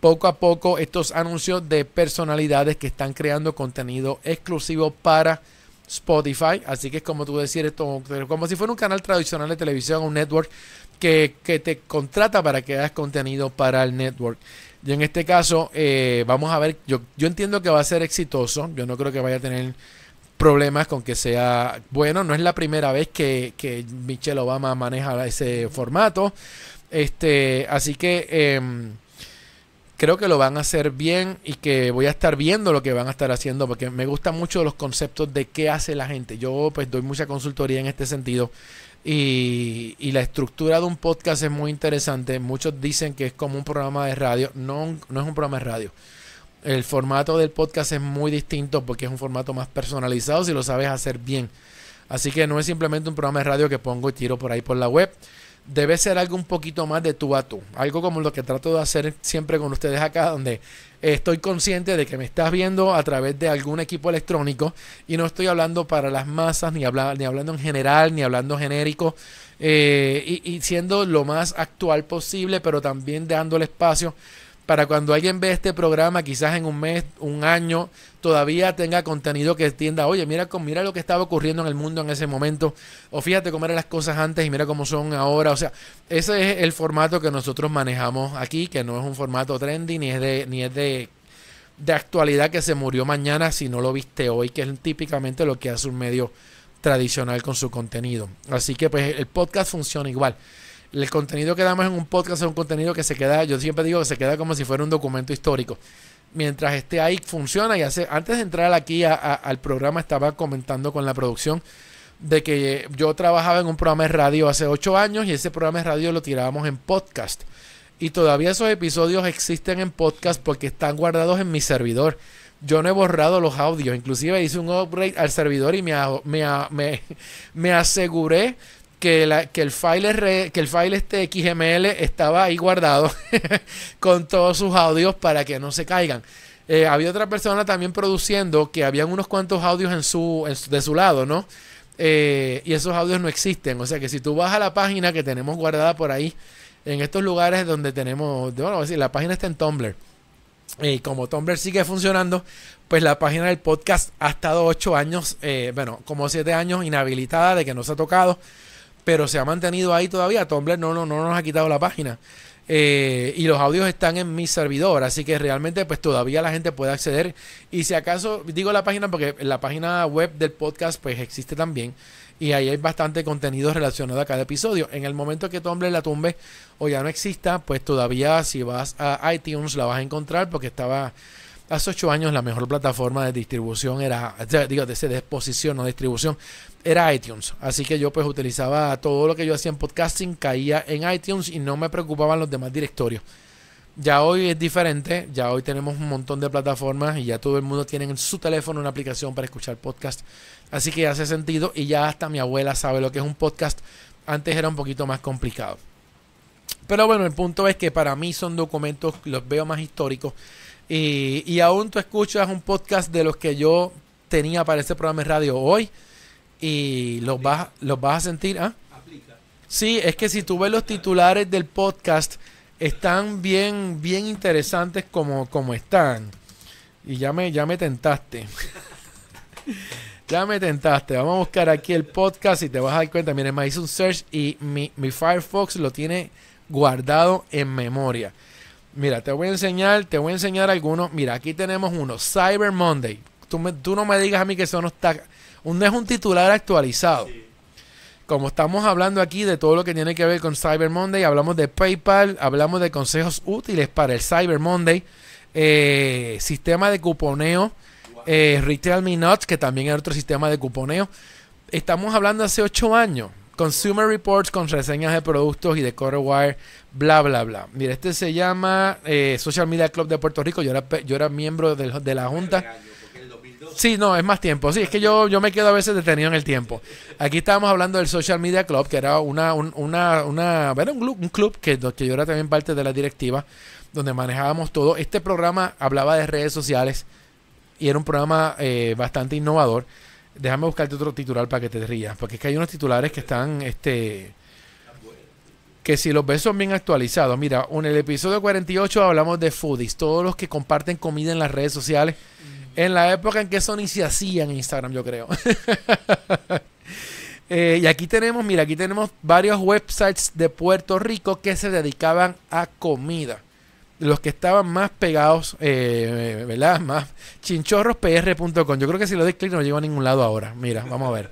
poco a poco estos anuncios de personalidades que están creando contenido exclusivo para Spotify. Así que es como tú decir esto, como si fuera un canal tradicional de televisión, un network que, te contrata para que hagas contenido para el network. Y en este caso, eh, vamos a ver, yo, yo entiendo que va a ser exitoso. Yo no creo que vaya a tener problemas con que sea bueno. No es la primera vez que, Michelle Obama maneja ese formato. Este, así que em, creo que lo van a hacer bien y que voy a estar viendo lo que van a estar haciendo porque me gustan mucho los conceptos de qué hace la gente. Yo pues doy mucha consultoría en este sentido y, y la estructura de un podcast es muy interesante. Muchos dicen que es como un programa de radio. No, no es un programa de radio el formato del podcast es muy distinto porque es un formato más personalizado si lo sabes hacer bien. Así que no es simplemente un programa de radio que pongo y tiro por ahí por la web. Debe ser algo un poquito más de tú a tú. Algo como lo que trato de hacer siempre con ustedes acá, donde estoy consciente de que me estás viendo a través de algún equipo electrónico y no estoy hablando para las masas, ni, ni hablando en general, ni hablando genérico, eh, y, y siendo lo más actual posible, pero también dándole espacio para cuando alguien ve este programa, quizás en un mes, un año, todavía tenga contenido que entienda, oye, mira, mira lo que estaba ocurriendo en el mundo en ese momento, o fíjate cómo eran las cosas antes y mira cómo son ahora. O sea, ese es el formato que nosotros manejamos aquí, que no es un formato trendy, ni es de, ni es de, de actualidad que se murió mañana si no lo viste hoy, que es típicamente lo que hace un medio tradicional con su contenido. Así que pues el podcast funciona igual el contenido que damos en un podcast es un contenido que se queda, yo siempre digo que se queda como si fuera un documento histórico. Mientras esté ahí, funciona y hace, antes de entrar aquí al programa estaba comentando con la producción de que yo trabajaba en un programa de radio hace ocho años y ese programa de radio lo tirábamos en podcast. Y todavía esos episodios existen en podcast porque están guardados en mi servidor. Yo no he borrado los audios, inclusive hice un upgrade al servidor y me, me, me aseguré que, el file que el file este XML estaba ahí guardado con todos sus audios para que no se caigan. Eh, había otra persona también produciendo que habían unos cuantos audios en su, de su lado, ¿no? Eh, y esos audios no existen. O sea que si tú vas a la página que tenemos guardada por ahí, en estos lugares donde tenemos, bueno, decir, la página está en Tumblr. Y como Tumblr sigue funcionando, pues la página del podcast ha estado ocho años, eh, bueno, como siete años inhabilitada de que no se ha tocado pero se ha mantenido ahí todavía. Tumblr no, no, no nos ha quitado la página. Eh, y los audios están en mi servidor, así que realmente pues todavía la gente puede acceder. Y si acaso digo la página porque la página web del podcast pues existe también y ahí hay bastante contenido relacionado a cada episodio. En el momento que Tumblr la tumbe o ya no exista, pues todavía si vas a iTunes la vas a encontrar porque estaba hace ocho años la mejor plataforma de distribución era, digo, de, de exposición o distribución era iTunes. Así que yo pues utilizaba todo lo que yo hacía en podcasting, caía en iTunes y no me preocupaban los demás directorios. Ya hoy es diferente, ya hoy tenemos un montón de plataformas y ya todo el mundo tiene en su teléfono una aplicación para escuchar podcast. Así que hace sentido y ya hasta mi abuela sabe lo que es un podcast. Antes era un poquito más complicado. Pero bueno, el punto es que para mí son documentos, los veo más históricos. Y, y aún tú escuchas un podcast de los que yo tenía para este programa de radio hoy y los vas, los vas a sentir. ¿ah? Sí, es que si tú ves los titulares del podcast, están bien, bien interesantes como, como están. Y ya me, ya me tentaste. ya me tentaste. Vamos a buscar aquí el podcast y te vas a dar cuenta. Miren, me hice un search y mi, mi Firefox lo tiene guardado en memoria. Mira, te voy a enseñar, te voy a enseñar algunos. Mira, aquí tenemos uno, Cyber Monday. Tú, tú no me digas a mí que eso no está, no es un titular actualizado. Como estamos hablando aquí de todo lo que tiene que ver con Cyber Monday, hablamos de PayPal, hablamos de consejos útiles para el Cyber Monday, eh, sistema de cuponeo, eh, Retail Me Not, que también es otro sistema de cuponeo. Estamos hablando hace ocho años. Consumer Reports con reseñas de productos y de Wire, bla, bla, bla. Mira, este se llama eh, Social Media Club de Puerto Rico. Yo era, yo era miembro de, de la Junta. Sí, no, es más tiempo. Sí, es que yo, yo me quedo a veces detenido en el tiempo. Aquí estábamos hablando del Social Media Club, que era una, una, una, bueno, un, club, un club que, que yo era también parte de la directiva, donde manejábamos todo. Este programa hablaba de redes sociales y era un programa eh, bastante innovador. Déjame buscarte otro titular para que te rías, porque es que hay unos titulares que están, este, que si los ves son bien actualizados. Mira, en el episodio 48 hablamos de foodies, todos los que comparten comida en las redes sociales, en la época en que eso ni se hacía en Instagram, yo creo. Eh, y aquí tenemos, mira, aquí tenemos varios websites de Puerto Rico que se dedicaban a comida los que estaban más pegados, eh, ¿verdad? Más chinchorrospr.com. Yo creo que si lo doy clic no llego a ningún lado ahora. Mira, vamos a ver.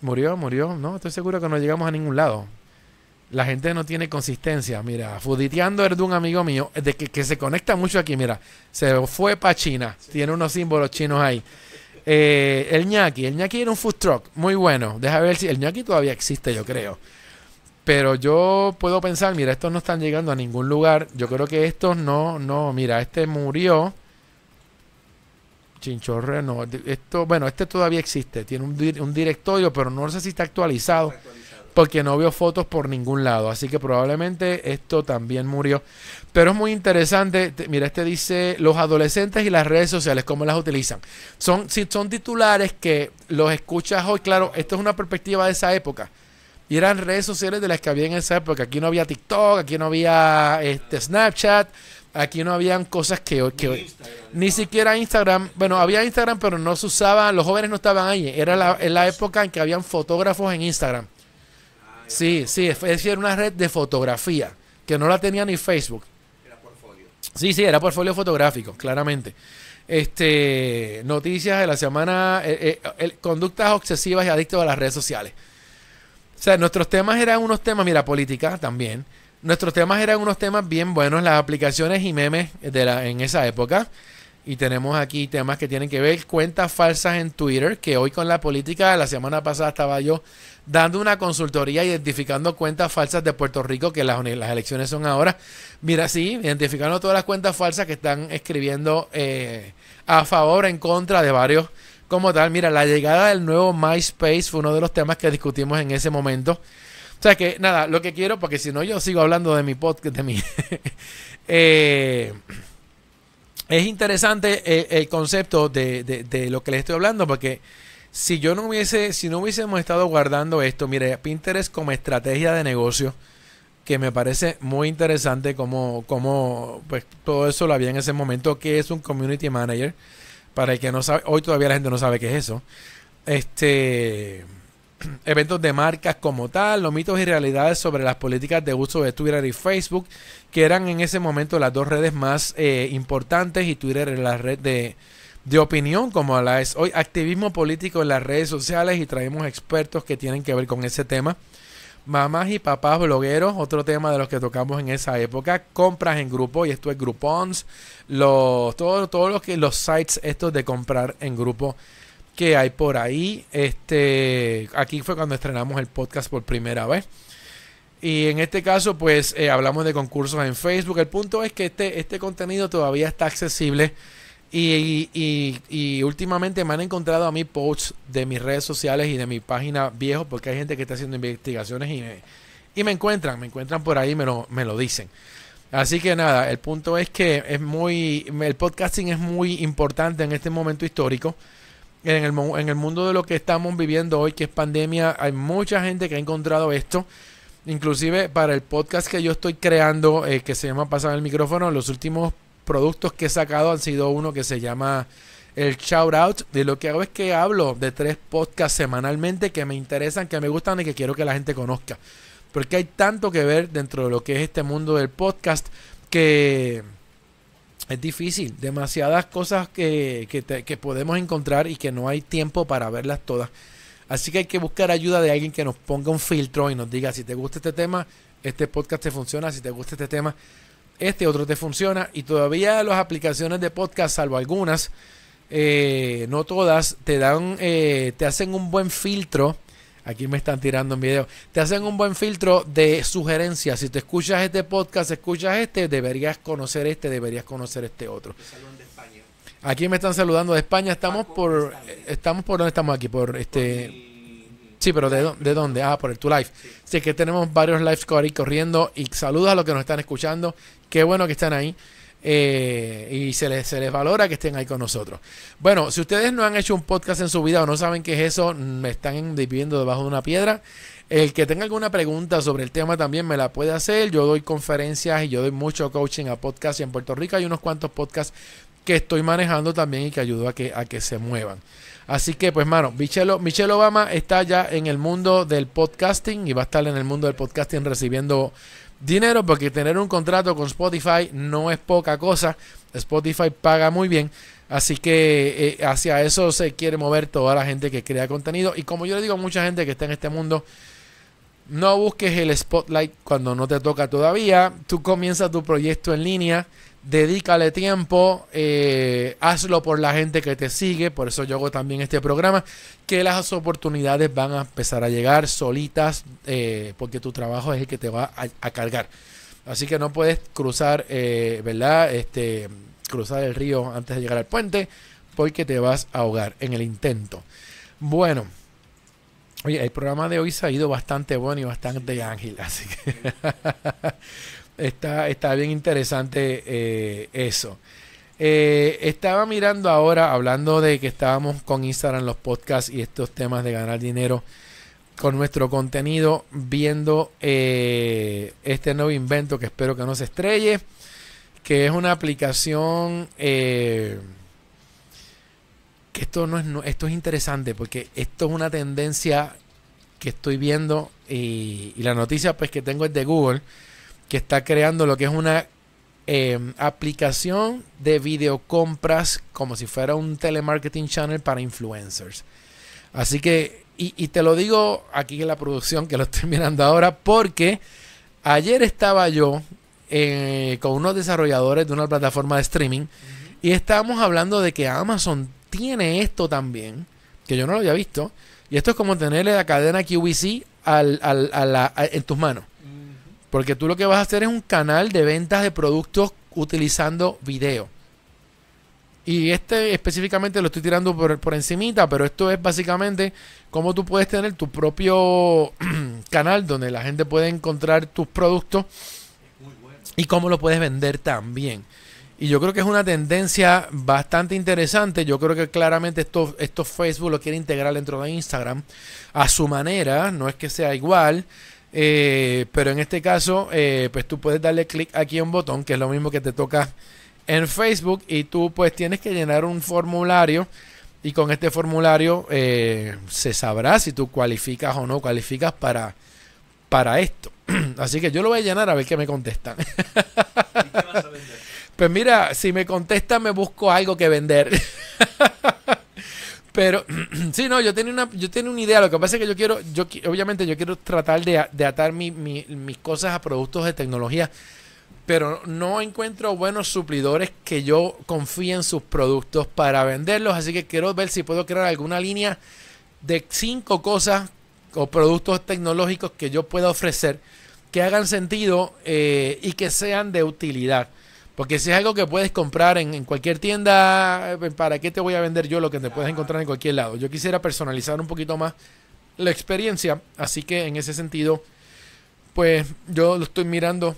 Murió, murió. No, estoy seguro que no llegamos a ningún lado. La gente no tiene consistencia. Mira, Fuditeando es de un amigo mío, de que, se conecta mucho aquí. Mira, se fue para China. Tiene unos símbolos chinos ahí. Eh, el ñaki. El ñaki era un food truck. Muy bueno. Deja ver si el ñaki todavía existe, yo creo. Pero yo puedo pensar, mira, estos no están llegando a ningún lugar. Yo creo que estos no, no, mira, este murió. Chinchorre, no. Esto, bueno, este todavía existe. Tiene un, un directorio, pero no sé si está actualizado, Porque no veo fotos por ningún lado. Así que probablemente esto también murió. Pero es muy interesante. Mira, este dice los adolescentes y las redes sociales, cómo las utilizan. Son, si son titulares que los escuchas hoy, claro, esto es una perspectiva de esa época y eran redes sociales de las que había en esa época. Aquí no había TikTok, aquí no había este, Snapchat, aquí no habían cosas que, que ni, siquiera Instagram. Bueno, había Instagram, pero no se usaba, los jóvenes no estaban ahí. Era la, en la época en que habían fotógrafos en Instagram. Sí, sí, es decir, era una red de fotografía que no la tenía ni Facebook. Era portfolio. Sí, sí, era portfolio fotográfico, claramente. Este, noticias de la semana, eh, eh, conductas obsesivas y adictos a las redes sociales. O sea, nuestros temas eran unos temas, mira, política también. Nuestros temas eran unos temas bien buenos, las aplicaciones y memes de la, en esa época. Y tenemos aquí temas que tienen que ver cuentas falsas en Twitter, que hoy con la política, la semana pasada estaba yo dando una consultoría identificando cuentas falsas de Puerto Rico, que las, las elecciones son ahora. Mira, sí, identificando todas las cuentas falsas que están escribiendo eh, a favor, en contra de varios como tal. Mira, la llegada del nuevo MySpace fue uno de los temas que discutimos en ese momento. O sea que, nada, lo que quiero, porque si no yo sigo hablando de mi podcast, de mi... Eh, es interesante eh, el, concepto de, de, lo que les estoy hablando, porque si yo no hubiese, si no hubiésemos estado guardando esto, mire, Pinterest como estrategia de negocio, que me parece muy interesante como, como pues todo eso lo había en ese momento, que es un community manager. Para el que no sabe, hoy todavía la gente no sabe qué es eso. Este eventos de marcas como tal, los mitos y realidades sobre las políticas de uso de Twitter y Facebook, que eran en ese momento las dos redes más eh, importantes y Twitter era la red de, de opinión como la es hoy, activismo político en las redes sociales y traemos expertos que tienen que ver con ese tema mamás y papás blogueros, otro tema de los que tocamos en esa época, compras en grupo, y esto es Groupons, los, todos todo lo que, los sites estos de comprar en grupo que hay por ahí. Este, aquí fue cuando estrenamos el podcast por primera vez. Y en este caso, pues eh, hablamos de concursos en Facebook. El punto es que este, este contenido todavía está accesible y, y, últimamente me han encontrado a mí posts de mis redes sociales y de mi página viejo, porque hay gente que está haciendo investigaciones y me, y me encuentran, me encuentran por ahí me lo, me lo dicen. Así que nada, el punto es que es muy, el podcasting es muy importante en este momento histórico. En el, en el mundo de lo que estamos viviendo hoy, que es pandemia, hay mucha gente que ha encontrado esto. Inclusive para el podcast que yo estoy creando, eh, que se llama Pasar el micrófono, los últimos productos que he sacado han sido uno que se llama el shout out. De lo que hago es que hablo de tres podcasts semanalmente que me interesan, que me gustan y que quiero que la gente conozca. Porque hay tanto que ver dentro de lo que es este mundo del podcast que es difícil. Demasiadas cosas que, que, podemos encontrar y que no hay tiempo para verlas todas. Así que hay que buscar ayuda de alguien que nos ponga un filtro y nos diga si te gusta este tema, este podcast te funciona, si te gusta este tema, este otro te funciona. Y todavía las aplicaciones de podcast, salvo algunas, eh, no todas, te dan, eh, te hacen un buen filtro Aquí me están tirando en video. Te hacen un buen filtro de sugerencias. Si te escuchas este podcast, escuchas este, deberías conocer este, deberías conocer este otro. Aquí me están saludando de España. Estamos por, estamos por dónde estamos aquí, por este. Sí, pero ¿de, ¿de dónde? Ah, por el Tu Live. Sí, que tenemos varios lives corriendo y saludos a los que nos están escuchando. Qué bueno que están ahí. Eh, y se les, se les valora que estén ahí con nosotros. Bueno, si ustedes no han hecho un podcast en su vida o no saben qué es eso, me están viviendo debajo de una piedra. El que tenga alguna pregunta sobre el tema también me la puede hacer. Yo doy conferencias y yo doy mucho coaching a podcasts y en Puerto Rico hay unos cuantos podcasts que estoy manejando también y que ayudo a que se muevan. Así que, pues, mano, Michelle, Obama está ya en el mundo del podcasting y va a estar en el mundo del podcasting recibiendo dinero porque tener un contrato con Spotify no es poca cosa. Spotify paga muy bien. Así que eh, hacia eso se quiere mover toda la gente que crea contenido. Y como yo le digo a mucha gente que está en este mundo, no busques el spotlight cuando no te toca todavía. Tú comienzas tu proyecto en línea dedícale tiempo, eh, hazlo por la gente que te sigue, por eso yo hago también este programa, que las oportunidades van a empezar a llegar solitas, eh, porque tu trabajo es el que te va a, cargar. Así que no puedes cruzar, eh, ¿verdad? Este, cruzar el río antes de llegar al puente, porque te vas a ahogar en el intento. Bueno. Oye, el programa de hoy se ha ido bastante bueno y bastante ángel, así que Está, está bien interesante eh, eso. Eh, estaba mirando ahora, hablando de que estábamos con Instagram, los podcasts y estos temas de ganar dinero con nuestro contenido, viendo eh, este nuevo invento que espero que no se estrelle, que es una aplicación que esto no es esto es interesante porque esto es una tendencia que estoy viendo y, y la noticia pues que tengo es de Google que está creando lo que es una eh, aplicación de videocompras como si fuera un telemarketing channel para influencers. Así que, y, te lo digo aquí en la producción que lo estoy mirando ahora, porque ayer estaba yo eh, con unos desarrolladores de una plataforma de streaming y estábamos hablando de que Amazon tiene esto también, que yo no lo había visto, y esto es como tenerle la cadena QVC al, en tus manos. Porque tú lo que vas a hacer es un canal de ventas de productos utilizando video. Y este específicamente lo estoy tirando por, por encimita, pero esto es básicamente cómo tú puedes tener tu propio canal donde la gente puede encontrar tus productos y cómo lo puedes vender también. Y yo creo que es una tendencia bastante interesante. Yo creo que claramente esto, esto Facebook lo quiere integrar dentro de Instagram a su manera. No es que sea igual. Eh, pero en este caso, eh, pues tú puedes darle clic aquí a un botón, que es lo mismo que te toca en Facebook, y tú pues tienes que llenar un formulario. Y con este formulario eh, se sabrá si tú cualificas o no cualificas para, para esto. Así que yo lo voy a llenar a ver qué me contestan. Pues mira, si me contestan me busco algo que vender. Pero, sí, no, yo tenía una, yo tenía una idea. Lo que pasa es que yo quiero, yo obviamente yo quiero tratar de, atar mis cosas a productos de tecnología, pero no encuentro buenos suplidores que yo confíe en sus productos para venderlos. Así que quiero ver si puedo crear alguna línea de cinco cosas o productos tecnológicos que yo pueda ofrecer que hagan sentido eh, y que sean de utilidad. Porque si es algo que puedes comprar en, cualquier tienda, eh, ¿para qué te voy a vender yo lo que te puedes encontrar en cualquier lado? Yo quisiera personalizar un poquito más la experiencia, así que en ese sentido, pues yo lo estoy mirando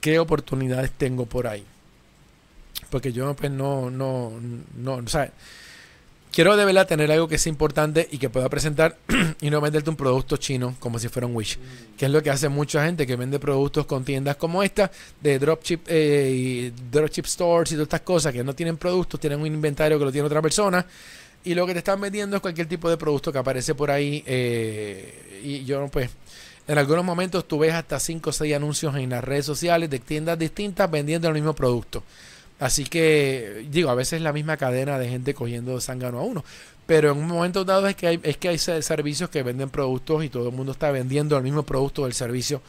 qué oportunidades tengo por ahí. Porque yo pues no, no, no, o sea, quiero de verdad tener algo que sea importante y que pueda presentar y no venderte un producto chino como si fuera un Wish, que es lo que hace mucha gente que vende productos con tiendas como esta, de dropship, eh, dropship stores y todas estas cosas que no tienen productos, tienen un inventario que lo tiene otra persona y lo que te están vendiendo es cualquier tipo de producto que aparece por ahí eh, y yo pues en algunos momentos tú ves hasta 5 o 6 anuncios en las redes sociales de tiendas distintas vendiendo el mismo producto. Así que, digo, a veces la misma cadena de gente cogiendo zángano a uno. Pero en un momento dado es que hay, es que hay servicios que venden productos y todo el mundo está vendiendo el mismo producto del servicio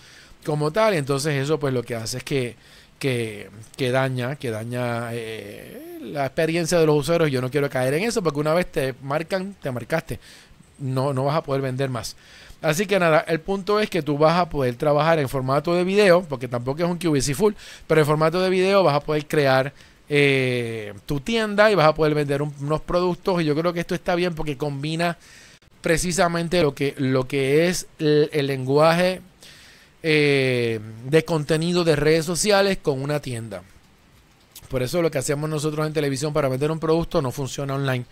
como tal. Y entonces eso pues lo que hace es que, que, que daña, que daña eh, la experiencia de los usuarios. Yo no quiero caer en eso porque una vez te marcan, te marcaste. No, no vas a poder vender más. Así que nada, el punto es que tú vas a poder trabajar en formato de video, porque tampoco es un QVC full, pero en formato de video vas a poder crear eh, tu tienda y vas a poder vender unos productos. Y yo creo que esto está bien porque combina precisamente lo que, lo que es el, lenguaje eh, de contenido de redes sociales con una tienda. Por eso lo que hacemos nosotros en televisión para vender un producto no funciona online.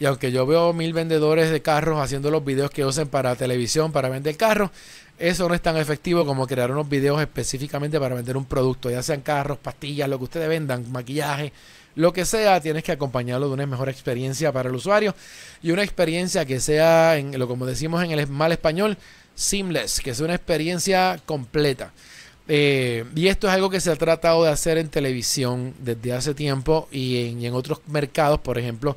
Y aunque yo veo mil vendedores de carros haciendo los videos que usen para televisión, para vender carros, eso no es tan efectivo como crear unos videos específicamente para vender un producto, ya sean carros, pastillas, lo que ustedes vendan, maquillaje, lo que sea, tienes que acompañarlo de una mejor experiencia para el usuario y una experiencia que sea, en, lo como decimos en el mal español, seamless, que sea una experiencia completa. Eh, y esto es algo que se ha tratado de hacer en televisión desde hace tiempo y en, y en otros mercados, por ejemplo,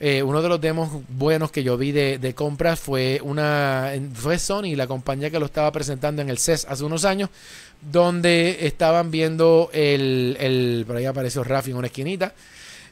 eh, uno de los demos buenos que yo vi de, de compras fue una fue Sony, la compañía que lo estaba presentando en el CES hace unos años, donde estaban viendo el, el por ahí apareció Rafi en una esquinita,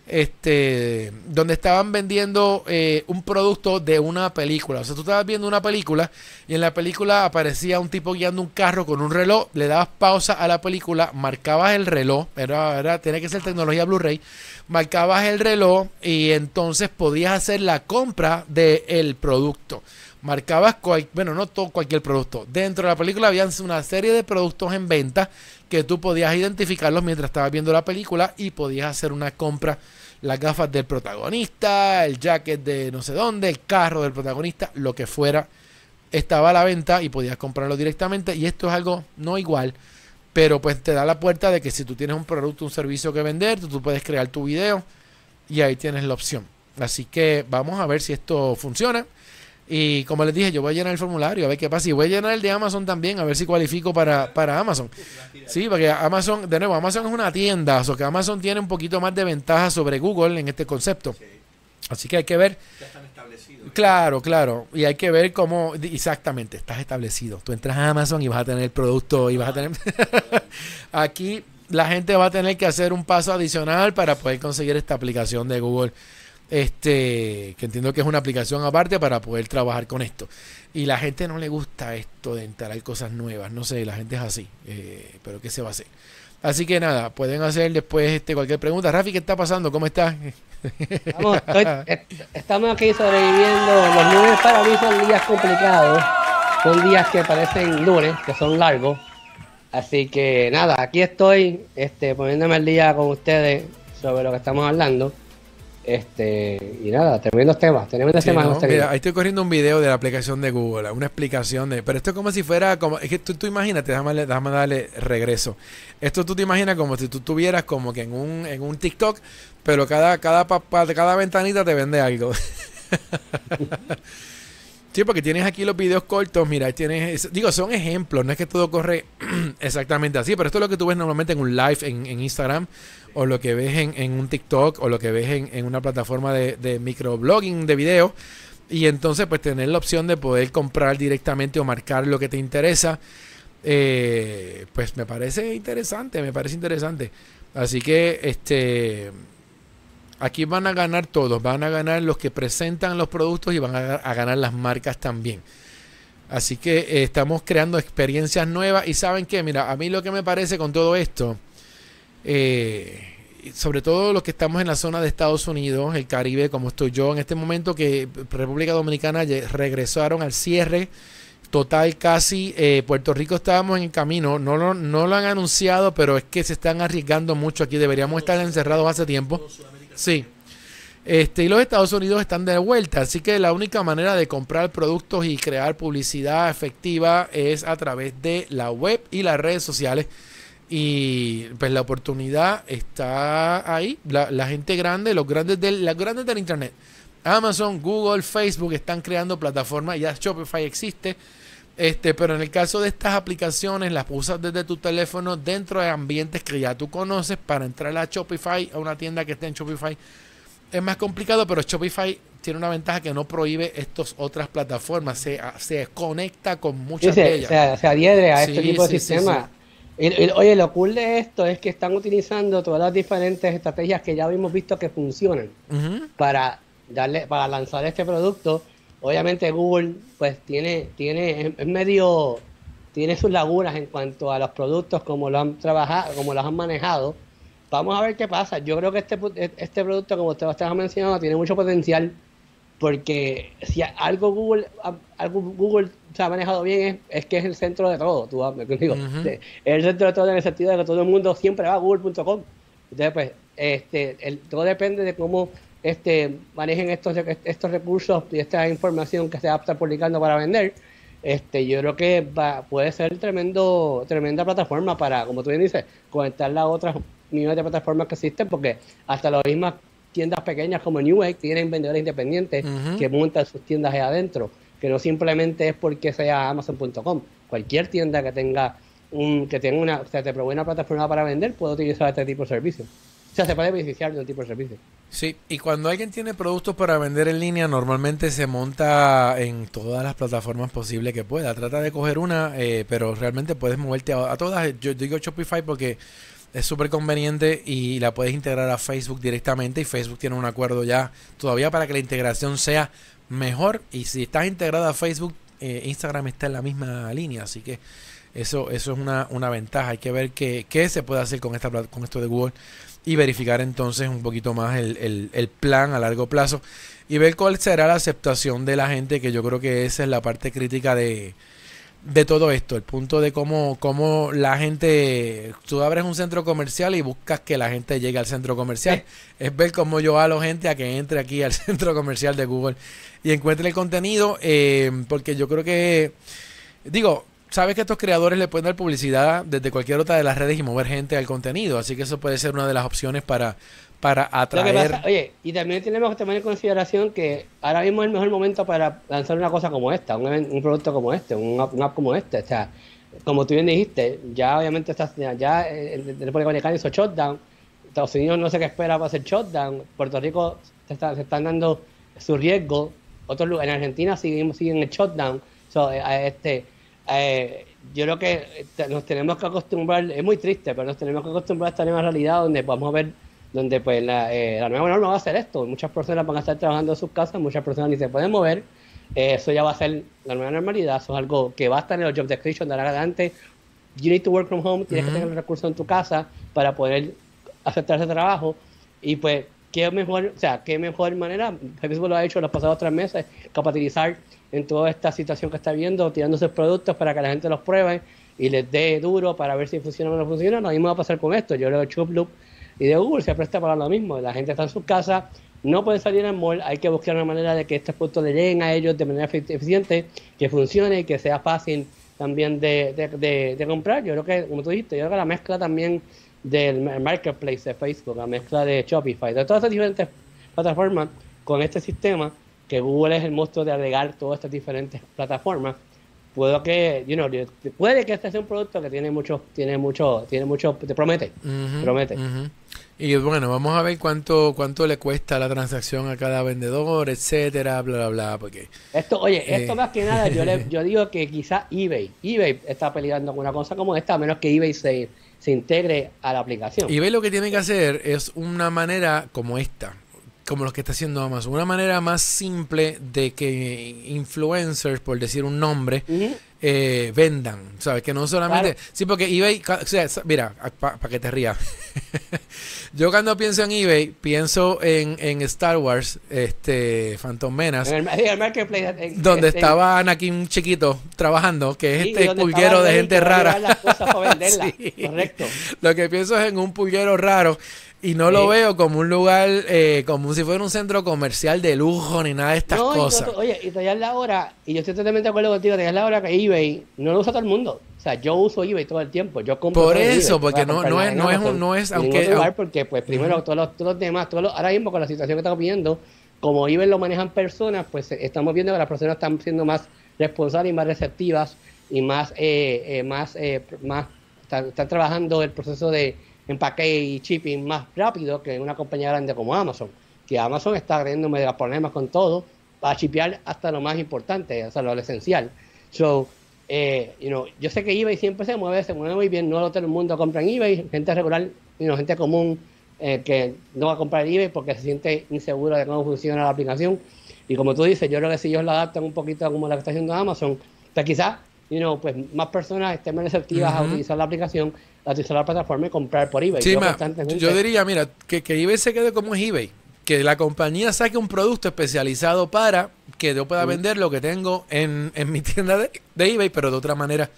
este, donde estaban vendiendo eh, un producto de una película. O sea, tú estabas viendo una película y en la película aparecía un tipo guiando un carro con un reloj, le dabas pausa a la película, marcabas el reloj, era, era, tenía que ser tecnología Blu-ray, marcabas el reloj y entonces podías hacer la compra del producto. Marcabas, bueno, no todo cualquier producto. Dentro de la película había una serie de productos en venta que tú podías identificarlos mientras estabas viendo la película y podías hacer una compra. Las gafas del protagonista, el jacket de no sé dónde, el carro del protagonista, lo que fuera, estaba a la venta y podías comprarlo directamente. Y esto es algo no igual, pero pues te da la puerta de que si tú tienes un producto, un servicio que vender, tú, puedes crear tu video y ahí tienes la opción. Así que vamos a ver si esto funciona. Y como les dije, yo voy a llenar el formulario a ver qué pasa. Y voy a llenar el de Amazon también a ver si cualifico para, para Amazon. Sí, porque Amazon, de nuevo, Amazon es una tienda, o que Amazon tiene un poquito más de ventaja sobre Google en este concepto. Así que hay que ver. Ya están establecidos. Claro, claro. Y hay que ver cómo. Exactamente, estás establecido. Tú entras a Amazon y vas a tener el producto y vas a tener. Aquí la gente va a tener que hacer un paso adicional para poder conseguir esta aplicación de Google este que entiendo que es una aplicación aparte para poder trabajar con esto. Y la gente no le gusta esto de instalar cosas nuevas no sé la gente es así eh, pero qué se va a hacer así que nada pueden hacer después este cualquier pregunta. Rafi qué está pasando cómo estás estamos aquí sobreviviendo. Los lunes para mí son días complicados. Son días que parecen lunes que son largos. Así que nada aquí estoy este poniéndome el día con ustedes sobre lo que estamos hablando este, y nada, tremendos temas, tremendos temas. mira, ahí estoy corriendo un video de la aplicación de Google, una explicación de. Pero esto es como si fuera. como Es que tú, tú imagínate, déjame, déjame darle regreso. Esto tú te imaginas como si tú tuvieras como que en un, en un TikTok, pero cada, cada, cada ventanita te vende algo. Sí, porque tienes aquí los videos cortos, mira, tienes, digo, son ejemplos, no es que todo corre exactamente así, pero esto es lo que tú ves normalmente en un live en, en Instagram o lo que ves en, un TikTok o lo que ves en, una plataforma de, de microblogging de video. Y entonces pues tener la opción de poder comprar directamente o marcar lo que te interesa. Eh, pues me parece interesante, me parece interesante. Así que este aquí van a ganar todos, van a ganar los que presentan los productos y van a, ganar las marcas también. Así que eh, estamos creando experiencias nuevas y saben que, mira, a mí lo que me parece con todo esto eh, sobre todo los que estamos en la zona de Estados Unidos, el Caribe, como estoy yo en este momento, que República Dominicana regresaron al cierre Total, casi eh, Puerto Rico estábamos en camino. No lo, no lo han anunciado, pero es que se están arriesgando mucho aquí. Deberíamos estar encerrados hace tiempo. Sí. Este, y los Estados Unidos están de vuelta, así que la única manera de comprar productos y crear publicidad efectiva es a través de la web y las redes sociales. Y pues la oportunidad está ahí. La, gente grande, los grandes del, las grandes del internet, Amazon, Google, Facebook están creando plataformas. Ya Shopify existe. Este, pero en el caso de estas aplicaciones, las usas desde tu teléfono dentro de ambientes que ya tú conoces para entrar a Shopify, a una tienda que esté en Shopify es más complicado, pero Shopify tiene una ventaja que no prohíbe estas otras plataformas, se, se conecta con muchas de ellas. Se, adhiere a este tipo de sistemas. oye, lo cool de esto es que están utilizando todas las diferentes estrategias que ya habíamos visto que funcionan para darle, para lanzar este producto. Obviamente Google, pues tiene, tiene, es medio, tiene sus lagunas en cuanto a los productos, como lo han trabajado, como los han manejado Vamos a ver qué pasa. Yo creo que este, este producto, como usted, ha mencionado, tiene mucho potencial porque si algo Google algo Google se ha manejado bien es, que es el centro de todo. Tú, digo, Es el centro de todo en el sentido de que todo el mundo siempre va a google.com. Entonces, pues, este, el, todo depende de cómo este, manejen estos, estos recursos y esta información que se va a estar publicando para vender. Este, yo creo que va, puede ser tremendo, tremenda plataforma para, como tú bien dices, conectarla a otras millones de plataformas que existen, porque hasta las mismas tiendas pequeñas como Newegg tienen vendedores independientes que montan sus tiendas ahí adentro, que no simplemente es porque sea Amazon.com. Cualquier tienda que tenga un, que tenga una, o sea, te provee una plataforma para vender puede utilizar este tipo de servicio. Sea, se puede beneficiar de tipo de servicio. Sí, y cuando alguien tiene productos para vender en línea, normalmente se monta en todas las plataformas posibles que pueda. Trata de coger una, eh, pero realmente puedes moverte a, a todas. Yo digo Shopify porque es súper conveniente y la puedes integrar a Facebook directamente y Facebook tiene un acuerdo ya todavía para que la integración sea mejor y si estás integrada a Facebook eh, Instagram está en la misma línea así que eso eso es una, una ventaja hay que ver qué, qué, se puede hacer con esta con esto de Google y verificar entonces un poquito más el, el, el plan a largo plazo y ver cuál será la aceptación de la gente que yo creo que esa es la parte crítica de de todo esto, el punto de cómo, cómo la gente, tú abres un centro comercial y buscas que la gente llegue al centro comercial. Es ver cómo yo a la gente a que entre aquí al centro comercial de Google y encuentre el contenido, eh, porque yo creo que, digo, sabes que estos creadores le pueden dar publicidad desde cualquier otra de las redes y mover gente al contenido, así que eso puede ser una de las opciones para para atraer. oye, y también tenemos que tomar en consideración que ahora mismo es el mejor momento para lanzar una cosa como esta, un, producto como este, un app, como este. O sea, como tú bien dijiste, ya obviamente estás, ya el República Dominicana hizo shutdown, Estados Unidos no sé qué espera para hacer shutdown, Puerto Rico se, están dando su riesgo, otros en Argentina siguen, siguen el shutdown. So, eh, este, eh, yo creo que nos tenemos que acostumbrar, es muy triste, pero nos tenemos que acostumbrar a esta nueva realidad donde podemos ver donde pues la, eh, la nueva norma va a ser esto. Muchas personas van a estar trabajando en sus casas, muchas personas ni se pueden mover. Eh, eso ya va a ser la nueva normalidad, eso es algo que va a estar en los job description de ahora adelante. You need to work from home, tienes que tener los recursos en tu casa para poder aceptar ese trabajo. Y pues, qué mejor, o sea, qué mejor manera, Facebook lo ha hecho los pasados tres meses, capitalizar en toda esta situación que está viendo, tirando sus productos para que la gente los pruebe y les dé duro para ver si funciona o no funciona. Lo mismo va a pasar con esto. Yo creo que Loop y de Google se presta para lo mismo. La gente está en sus casas, no puede salir al mall, hay que buscar una manera de que estos productos le lleguen a ellos de manera eficiente, que funcione y que sea fácil también de, comprar. Yo creo que, como tú dijiste, yo creo que la mezcla también del marketplace de Facebook, la mezcla de Shopify, de todas estas diferentes plataformas con este sistema, que Google es el monstruo de agregar todas estas diferentes plataformas, puedo que, you know, puede que este sea un producto que tiene mucho, tiene mucho, tiene mucho, te promete, promete. Y bueno, vamos a ver cuánto cuánto le cuesta la transacción a cada vendedor, etcétera, bla, bla, bla, porque... Esto, oye, esto eh, más que nada, yo, le, yo digo que quizá eBay, eBay está peleando con una cosa como esta, a menos que eBay se, se integre a la aplicación. eBay lo que tiene que hacer es una manera como esta, como lo que está haciendo Amazon. Una manera más simple de que influencers, por decir un nombre, eh, vendan. ¿Sabes? Que no solamente. Sí, porque eBay. O sea, mira, para que te rías. Yo cuando pienso en eBay, pienso en, en Star Wars, este, Phantom Menace, En el, en el marketplace. en- donde este, estaba Anakin chiquito trabajando, que es sí, este pulguero de gente rara. las cosas para venderlas. Sí. Correcto. Lo que pienso es en un pulguero raro y no lo Sí. veo como un lugar, eh, como si fuera un centro comercial de lujo ni nada de estas No, y cosas. oye, y todavía es la hora, y yo estoy totalmente de acuerdo contigo, todavía es la hora que eBay no lo usa todo el mundo. O sea, yo uso eBay todo el tiempo. Yo compro Por eso, eBay, porque no- no es- no es un- no es- aunque- lugar, porque pues primero todos, los, todos los demás, todos los- ahora mismo con la situación que estamos viendo, como eBay lo manejan personas, pues eh, estamos viendo que las personas están siendo más responsables y más receptivas y más, eh, eh, más, eh, más están, están trabajando el proceso de empaque y shipping más rápido que una compañía grande como Amazon. Que Amazon está teniendo mega problemas con todo para shipear hasta lo más importante, sea, lo esencial. So, eh, you know, yo sé que eBay siempre se mueve, se mueve muy bien, no todo el mundo compra en eBay, gente regular, you know, gente común eh, que no va a comprar eBay porque se siente inseguro de cómo funciona la aplicación. Y como tú dices, yo creo que si ellos la adaptan un poquito a como la que está haciendo Amazon, pues quizás you know, pues más personas estén más receptivas a utilizar la aplicación, utilizar la plataforma y comprar por eBay. Sí, Yo ma, yo diría, mira, que, que eBay se quede como es eBay. Que la compañía saque un producto especializado para que yo pueda Mm. vender lo que tengo en, en mi tienda de, de eBay, pero de otra manera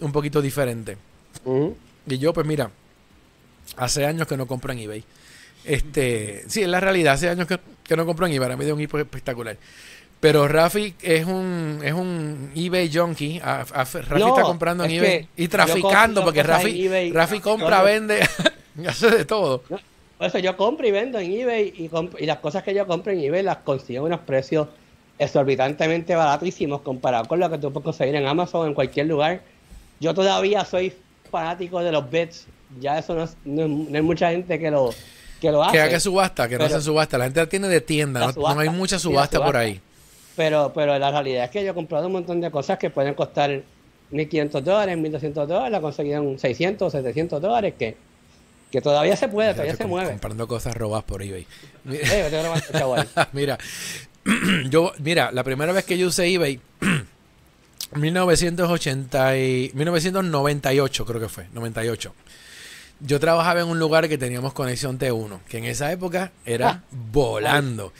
un poquito diferente. Y yo, pues mira, hace años que no compro en eBay. Este, sí, es la realidad, hace años que, que no compro en eBay, para mí es un eBay espectacular. Pero Rafi es un, es un eBay junkie. A- a- Rafi No, está comprando en eBay y traficando, porque Rafi, compra, vende, hace de todo. No, por eso yo compro y vendo en eBay y, y las cosas que yo compro en eBay las consigo a unos precios exorbitantemente baratísimos comparados con lo que tú puedes conseguir en Amazon o en cualquier lugar. Yo todavía soy fanático de los bits. Ya eso no es, no es- no hay mucha gente que lo, que lo hace. Que haga subasta, que no Pero- hacen subasta. La gente la tiene de tienda, no, subasta, no hay mucha subasta por ahí. Pero, pero la realidad es que yo he comprado un montón de cosas que pueden costar 1.500 dólares, 1.200 dólares, la conseguían 600, 700 dólares, que, que todavía se puede, todavía se mueve. Comprando cosas robadas por eBay. Eh, yo mira, yo, mira, la primera vez que yo usé eBay, 1980 y 1998 creo que fue, 98. Yo trabajaba en un lugar que teníamos conexión T1, que en esa época era Ah. volando.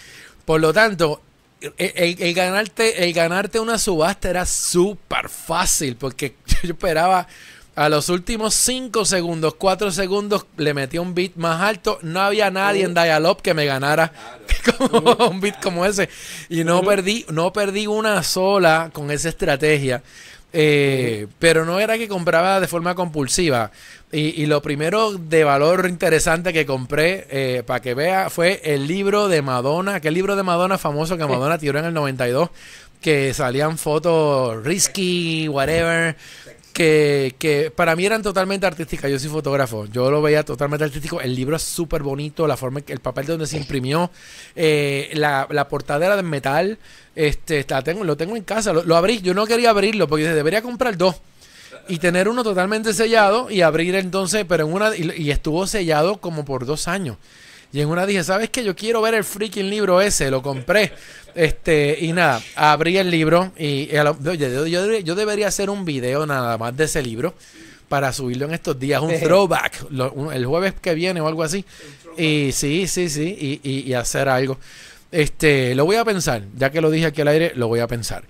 Por lo tanto, el, el- el ganarte, el ganarte una subasta era súper fácil, porque yo esperaba a los últimos 5 segundos, 4 segundos, le metía un beat más alto. No había nadie en Dialog que me ganara como un beat como ese. Y no perdí, no perdí una sola con esa estrategia. Eh, pero no era que compraba de forma compulsiva. Y, y lo primero de valor interesante que compré, eh, para que vea, fue el libro de Madonna, aquel libro de Madonna famoso que Madonna tiró en el 92, que salían fotos risky, whatever, que, que para mí eran totalmente artísticas. Yo soy fotógrafo, yo lo veía totalmente artístico. El libro es súper bonito, la forma, el papel de donde se imprimió, eh, la, la portadera de metal, este, la tengo, lo tengo en casa, lo, abrí. Yo no quería abrirlo porque debería comprar dos y tener uno totalmente sellado y abrir entonces, pero en una y, y estuvo sellado como por dos años. Y en una dije, ¿sabes qué? Yo quiero ver el freaking libro ese, lo compré. Este, y nada, abrí el libro y, y a lo- oye, yo, yo debería- yo debería hacer un video nada más de ese libro para subirlo en estos días, un throwback, lo- un- el jueves que viene o algo así. Y sí, sí, sí, y, y- y hacer algo. Este, lo voy a pensar, ya que lo dije aquí al aire, lo voy a pensar.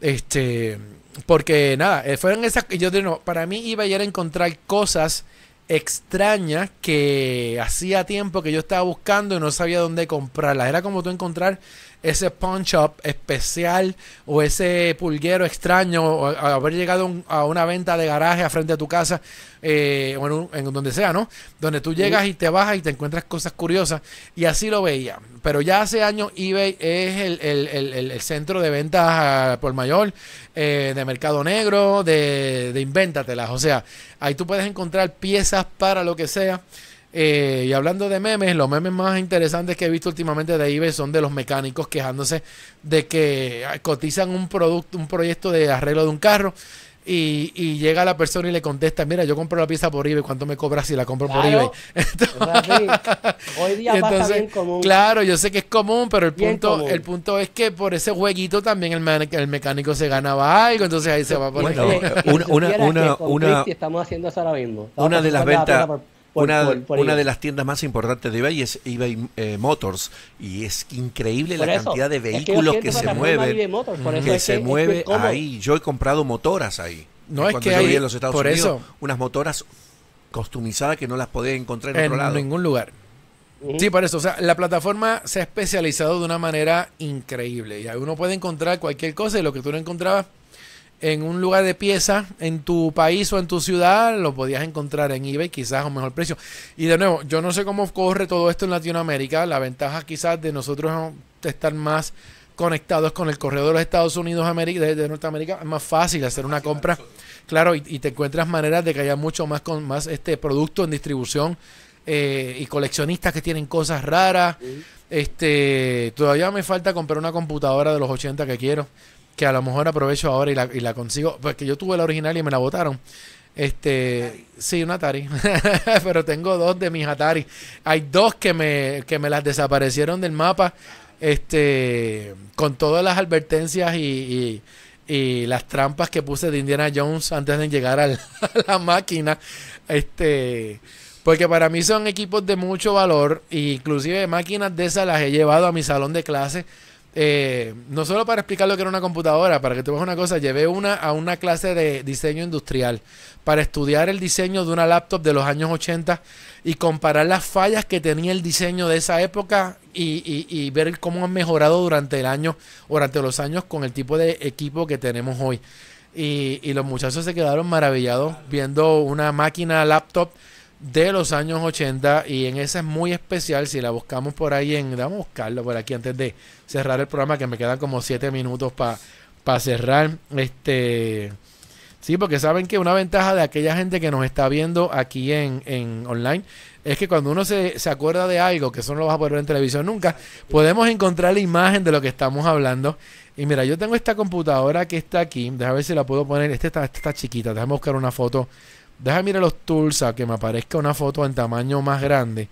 Este, porque nada, eh, fueron esas, yo digo, no, para mí iba a ir a encontrar cosas extrañas que hacía tiempo que yo estaba buscando y no sabía dónde comprarlas. Era como tú encontrar ese pawn shop especial o ese pulguero extraño o haber llegado a un- a una venta de garaje a frente a tu casa eh, o en, un- en donde sea, ¿no? Donde tú llegas y te bajas y te encuentras cosas curiosas y así lo veía. Pero ya hace años eBay es el, el- el- el- el centro de ventas ah, por mayor, eh, de mercado negro, de, de invéntatelas. O sea, ahí tú puedes encontrar piezas para lo que sea. Eh, y hablando de memes, los memes más interesantes que he visto últimamente de eBay son de los mecánicos quejándose de que ah, cotizan un producto, un proyecto de arreglo de un carro y, y llega la persona y le contesta, mira, yo compro la pieza por eBay, ¿cuánto me cobras si la compro por eBay? Claro. Eso es así. Hoy día pasa entonces, bien común. Claro, yo sé que es común, pero el Bien punto, común. el punto es que por ese jueguito también el, man- el mecánico se ganaba algo, entonces ahí se va a poner. Bueno, una- una- una- una- estamos haciendo eso ahora mismo. Estamos una de las la por, una, de las tiendas más importantes de eBay es eBay eh, Motors y es increíble la cantidad de vehículos que, se mueven, que se mueve ahí. Yo he comprado motoras ahí. No es que hay, en los Estados Unidos, unas motoras customizadas que no las podés encontrar en, otro lado. ningún lugar. Sí, por eso. O sea, la plataforma se ha especializado de una manera increíble. Y uno puede encontrar cualquier cosa y lo que tú no encontrabas en un lugar de pieza en tu país o en tu ciudad, lo podías encontrar en eBay quizás a un mejor precio. Y de nuevo, yo no sé cómo corre todo esto en Latinoamérica. La ventaja quizás de nosotros de estar más conectados con el correo de los Estados Unidos de, Norteamérica es más fácil hacer una compra. Claro, y, te encuentras maneras de que haya mucho más con más este producto en distribución eh, y coleccionistas que tienen cosas raras. Este, todavía me falta comprar una computadora de los 80 que quiero que a lo mejor aprovecho ahora y la, y la consigo, porque yo tuve la original y me la botaron. Este, sí, una Atari, pero tengo dos de mis Atari. Hay dos que me, que me las desaparecieron del mapa, este, con todas las advertencias y, y, las trampas que puse de Indiana Jones antes de llegar a la máquina. Este, porque para mí son equipos de mucho valor, e inclusive máquinas de esas las he llevado a mi salón de clase eh, no solo para explicar lo que era una computadora, para que tú veas una cosa, llevé una a una clase de diseño industrial para estudiar el diseño de una laptop de los años 80 y comparar las fallas que tenía el diseño de esa época y, ver cómo han mejorado durante el año, durante los años con el tipo de equipo que tenemos hoy. Y, y los muchachos se quedaron maravillados viendo una máquina laptop de los años 80 y en esa es muy especial si la buscamos por ahí en vamos a buscarlo por aquí antes de cerrar el programa que me quedan como 7 minutos para cerrar. Este sí porque saben que una ventaja de aquella gente que nos está viendo aquí en, en online es que cuando uno se, se, acuerda de algo que eso no lo vas a poder ver en televisión nunca podemos encontrar la imagen de lo que estamos hablando. Y mira yo tengo esta computadora que está aquí déjame ver si la puedo poner esta está, esta está chiquita déjame buscar una foto Déjame mirar los tools a que me aparezca una foto en tamaño más grande.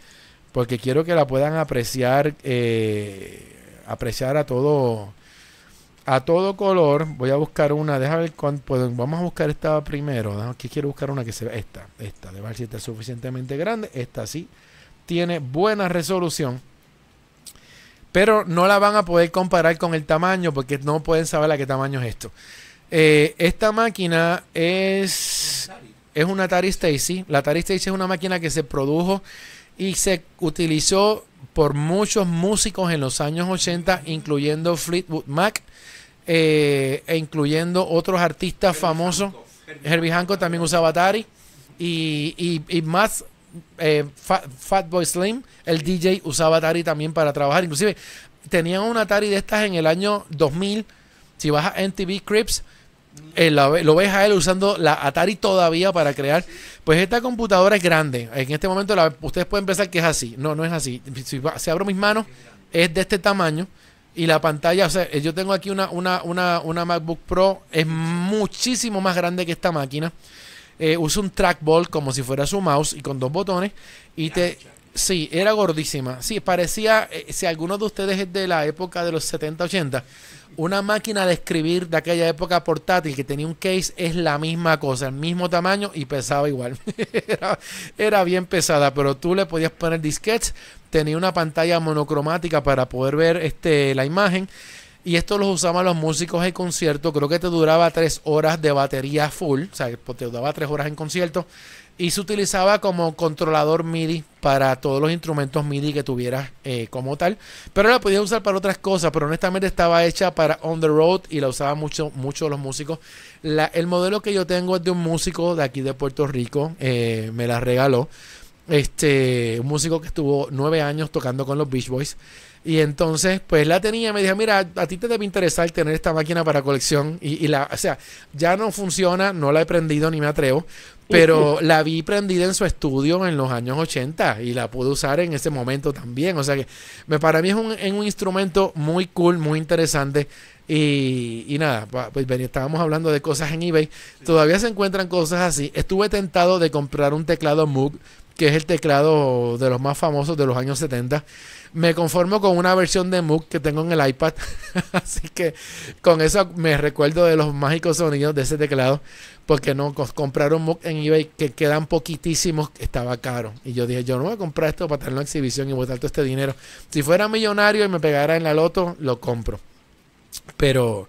Porque quiero que la puedan apreciar. Eh, apreciar a todo. A todo color. Voy a buscar una. Déjame ver cuánto. Vamos a buscar esta primero. Aquí quiero buscar una que se vea. Esta. Esta. De ver si está suficientemente grande. Esta sí. Tiene buena resolución. Pero no la van a poder comparar con el tamaño. Porque no pueden saber a qué tamaño es esto. Eh, esta máquina es es una Atari Stacy. La Atari Stacy es una máquina que se produjo y se utilizó por muchos músicos en los años 80, incluyendo Fleetwood Mac eh, e incluyendo otros artistas famosos. Herbie Hancock también usaba Atari y, y, más eh, Fatboy Slim, el DJ usaba Atari también para trabajar. Inclusive tenían una Atari de estas en el año 2000. Si vas a NTV Crips, eh, lo, ves a él usando la Atari todavía para crear. Pues esta computadora es grande. En este momento ustedes pueden pensar que es así. No, no es así. Si, abro mis manos, es de este tamaño. Y la pantalla, o sea, yo tengo aquí una, una, una, una MacBook Pro, es muchísimo más grande que esta máquina. Eh, usa un trackball como si fuera su mouse y con dos botones. Y te. Sí, era gordísima. Sí, parecía. Eh, si alguno de ustedes es de la época de los 70, 80 una máquina de escribir de aquella época portátil que tenía un case es la misma cosa, el mismo tamaño y pesaba igual. era, bien pesada, pero tú le podías poner disquetes, tenía una pantalla monocromática para poder ver este, la imagen. Y esto lo usaban los músicos en concierto. Creo que te duraba tres horas de batería full. O sea, te duraba tres horas en concierto y se utilizaba como controlador MIDI para todos los instrumentos MIDI que tuvieras eh, como tal. Pero la podías usar para otras cosas, pero honestamente estaba hecha para on the road y la usaban mucho, mucho los músicos. El modelo que yo tengo es de un músico de aquí de Puerto Rico, eh, me la regaló. Este, un músico que estuvo nueve años tocando con los Beach Boys. Y entonces, pues la tenía me dijo, mira, a ti te debe interesar tener esta máquina para colección. Y, y, la, o sea, ya no funciona, no la he prendido ni me atrevo, pero la vi prendida en su estudio en los años 80 y la pude usar en ese momento también. O sea que me, para mí es un, un instrumento muy cool, muy interesante. Y, y nada, pues estábamos hablando de cosas en eBay. Todavía se encuentran cosas así. Estuve tentado de comprar un teclado Moog que es el teclado de los más famosos de los años 70. Me conformo con una versión de Moog que tengo en el iPad. Así que con eso me recuerdo de los mágicos sonidos de ese teclado. Porque no comprar un Moog en eBay que quedan poquitísimos, estaba caro. Y yo dije, yo no voy a comprar esto para tenerlo en exhibición y botar todo este dinero. Si fuera millonario y me pegara en la loto, lo compro. Pero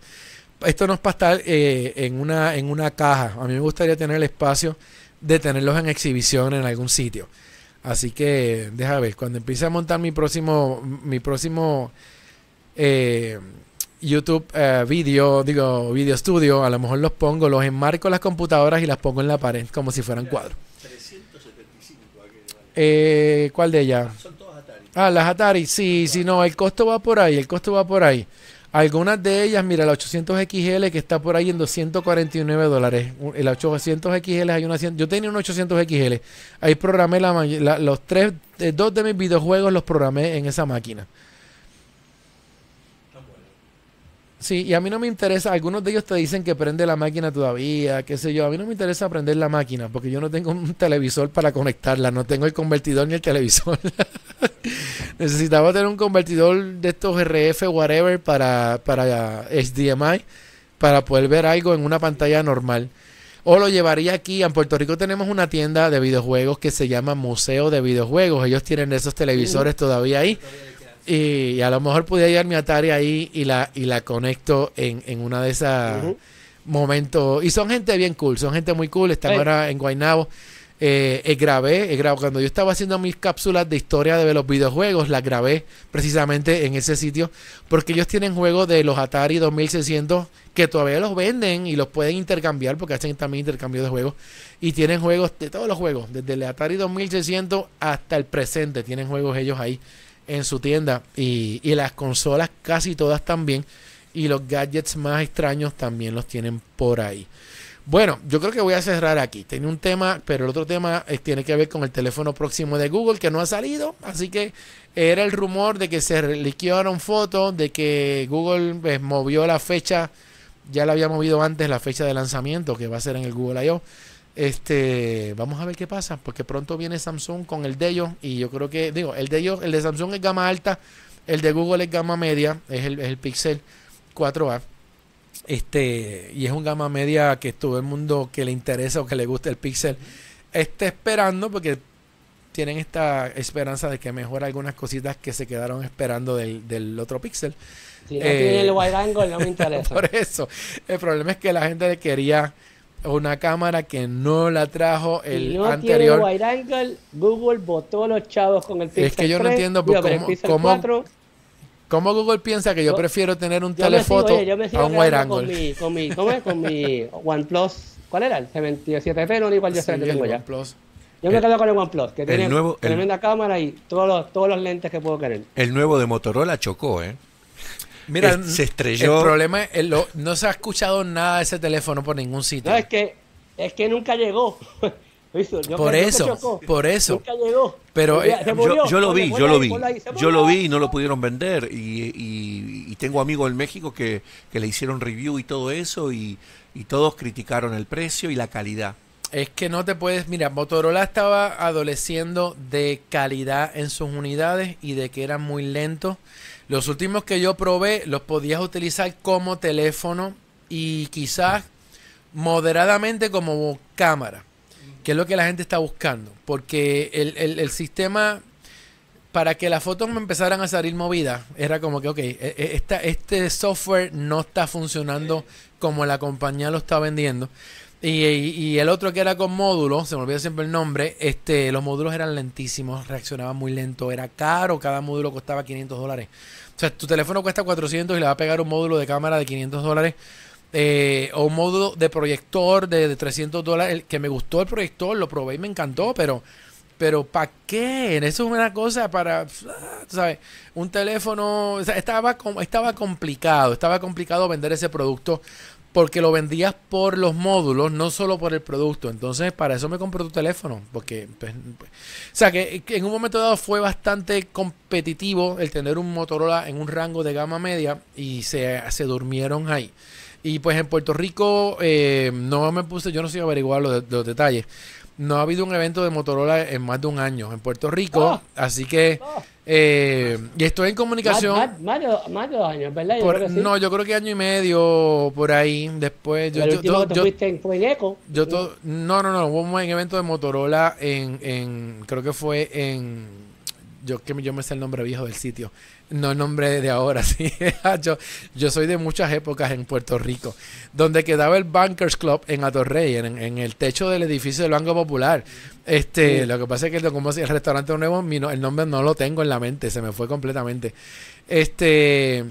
esto no es para estar eh, en, una, en una caja. A mí me gustaría tener el espacio de tenerlos en exhibición en algún sitio. Así que, deja ver, cuando empiece a montar mi próximo, mi próximo eh, YouTube eh, video, digo, video estudio, a lo mejor los pongo, los enmarco en las computadoras y las pongo en la pared como si fueran cuadros. 375, eh, ¿Cuál de ellas? Son todas Atari. Ah, las Atari, sí, sí, no, el costo va por ahí, el costo va por ahí. Algunas de ellas, mira, la 800 XL que está por ahí en 249 dólares. El 800 XL hay una... Yo tenía un 800 XL. Ahí programé la, los tres, eh, dos de mis videojuegos los programé en esa máquina. Sí, y a mí no me interesa, algunos de ellos te dicen que prende la máquina todavía, qué sé yo, a mí no me interesa prender la máquina porque yo no tengo un televisor para conectarla, no tengo el convertidor ni el televisor. Necesitaba tener un convertidor de estos RF whatever para, para HDMI para poder ver algo en una pantalla normal. O lo llevaría aquí. En Puerto Rico tenemos una tienda de videojuegos que se llama Museo de Videojuegos. Ellos tienen esos televisores todavía ahí. Y, a lo mejor pudiera llevar mi Atari ahí y la, y la conecto en, en una de esas momentos. Y son gente bien cool, son gente muy cool. Están ahora en Guaynabo. Eh, eh, grabé, grabé, cuando yo estaba haciendo mis cápsulas de historia de los videojuegos, las grabé precisamente en ese sitio, porque ellos tienen juegos de los Atari 2600 que todavía los venden y los pueden intercambiar, porque hacen también intercambio de juegos, y tienen juegos de todos los juegos, desde el Atari 2600 hasta el presente, tienen juegos ellos ahí en su tienda y, las consolas casi todas también y los gadgets más extraños también los tienen por ahí. Bueno, yo creo que voy a cerrar aquí. Tenía un tema, pero el otro tema eh, tiene que ver con el teléfono próximo de Google que no ha salido. Así que era el rumor de que se liquearon fotos, de que Google pues, movió la fecha, ya la había movido antes la fecha de lanzamiento, que va a ser en el Google I.O. Este, vamos a ver qué pasa, porque pronto viene Samsung con el de ellos y yo creo que, digo, el de ellos, el de Samsung es gama alta, el de Google es gama media, es el, es el Pixel 4A. Este, y es un gama media que todo el mundo que le interesa o que le guste el Pixel esté esperando porque tienen esta esperanza de que mejore algunas cositas que se quedaron esperando del, del otro Pixel. Si no tiene el wide angle no me interesa. Por eso, el problema es que la gente quería una cámara que no la trajo el no anterior. Tiene wide angle, Google votó a los chavos con el Pixel Es que yo no entiendo cómo, cómo, Google piensa que yo, prefiero tener un telefoto a un wide angle. Con mi, con mi, ¿cómo es? Con mi OnePlus, ¿cuál era? El 77P, no igual yo sé que tengo ya. OnePlus. Yo me quedo con el OnePlus, que tiene nuevo, tremenda cámara y todos los, todos los lentes que puedo querer. El nuevo de Motorola chocó, ¿eh? Mira, se estrelló. El problema es, no se ha escuchado nada de ese teléfono por ningún sitio. No, es que, es que nunca llegó. por eso, por eso. Nunca llegó. Pero eh, yo, lo vi, yo lo vi. Yo lo vi y no lo pudieron vender. Y, tengo amigos en México que, le hicieron review y todo eso y, y todos criticaron el precio y la calidad. Es que no te puedes, mira, Motorola estaba adoleciendo de calidad en sus unidades y de que eran muy lentos los últimos que yo probé los podías utilizar como teléfono y quizás moderadamente como cámara, que es lo que la gente está buscando. Porque el, sistema, para que las fotos me empezaran a salir movidas, era como que, ok, e, e, este software no está funcionando como la compañía lo está vendiendo. Y, y, el otro que era con módulos, se me olvida siempre el nombre, este, los módulos eran lentísimos, reaccionaban muy lento, era caro, cada módulo costaba 500 dólares. O sea, tu teléfono cuesta 400 y le va a pegar un módulo de cámara de 500 dólares. Eh, o un módulo de proyector de, de 300 dólares. El, que me gustó el proyector, lo probé y me encantó, pero pero ¿para qué? Eso es una cosa para, ¿sabes? Un teléfono, estaba, estaba complicado, estaba complicado vender ese producto porque lo vendías por los módulos, no solo por el producto. Entonces, para eso me compré tu teléfono, porque, pues, pues, o sea, que, en un momento dado fue bastante competitivo el tener un Motorola en un rango de gama media y se, se durmieron ahí. Y pues en Puerto Rico eh, no me puse, yo no sé averiguar los, los detalles, no ha habido un evento de Motorola en más de un año en Puerto Rico. Oh. Así que. Oh. Eh, y estoy en comunicación. Más, de, dos años, ¿verdad? No, yo creo que año y medio por ahí. Después. Yo, yo, yo, yo, en, yo no, no, no. Hubo un evento de Motorola en, en. Creo que fue en. Yo que yo me sé el nombre viejo del sitio. No el nombre de ahora, sí. yo, yo soy de muchas épocas en Puerto Rico, donde quedaba el Bankers Club en Atorrey, en, en el techo del edificio del Banco Popular. Este, Lo que pasa es que como el restaurante nuevo, el nombre no lo tengo en la mente, se me fue completamente. Este,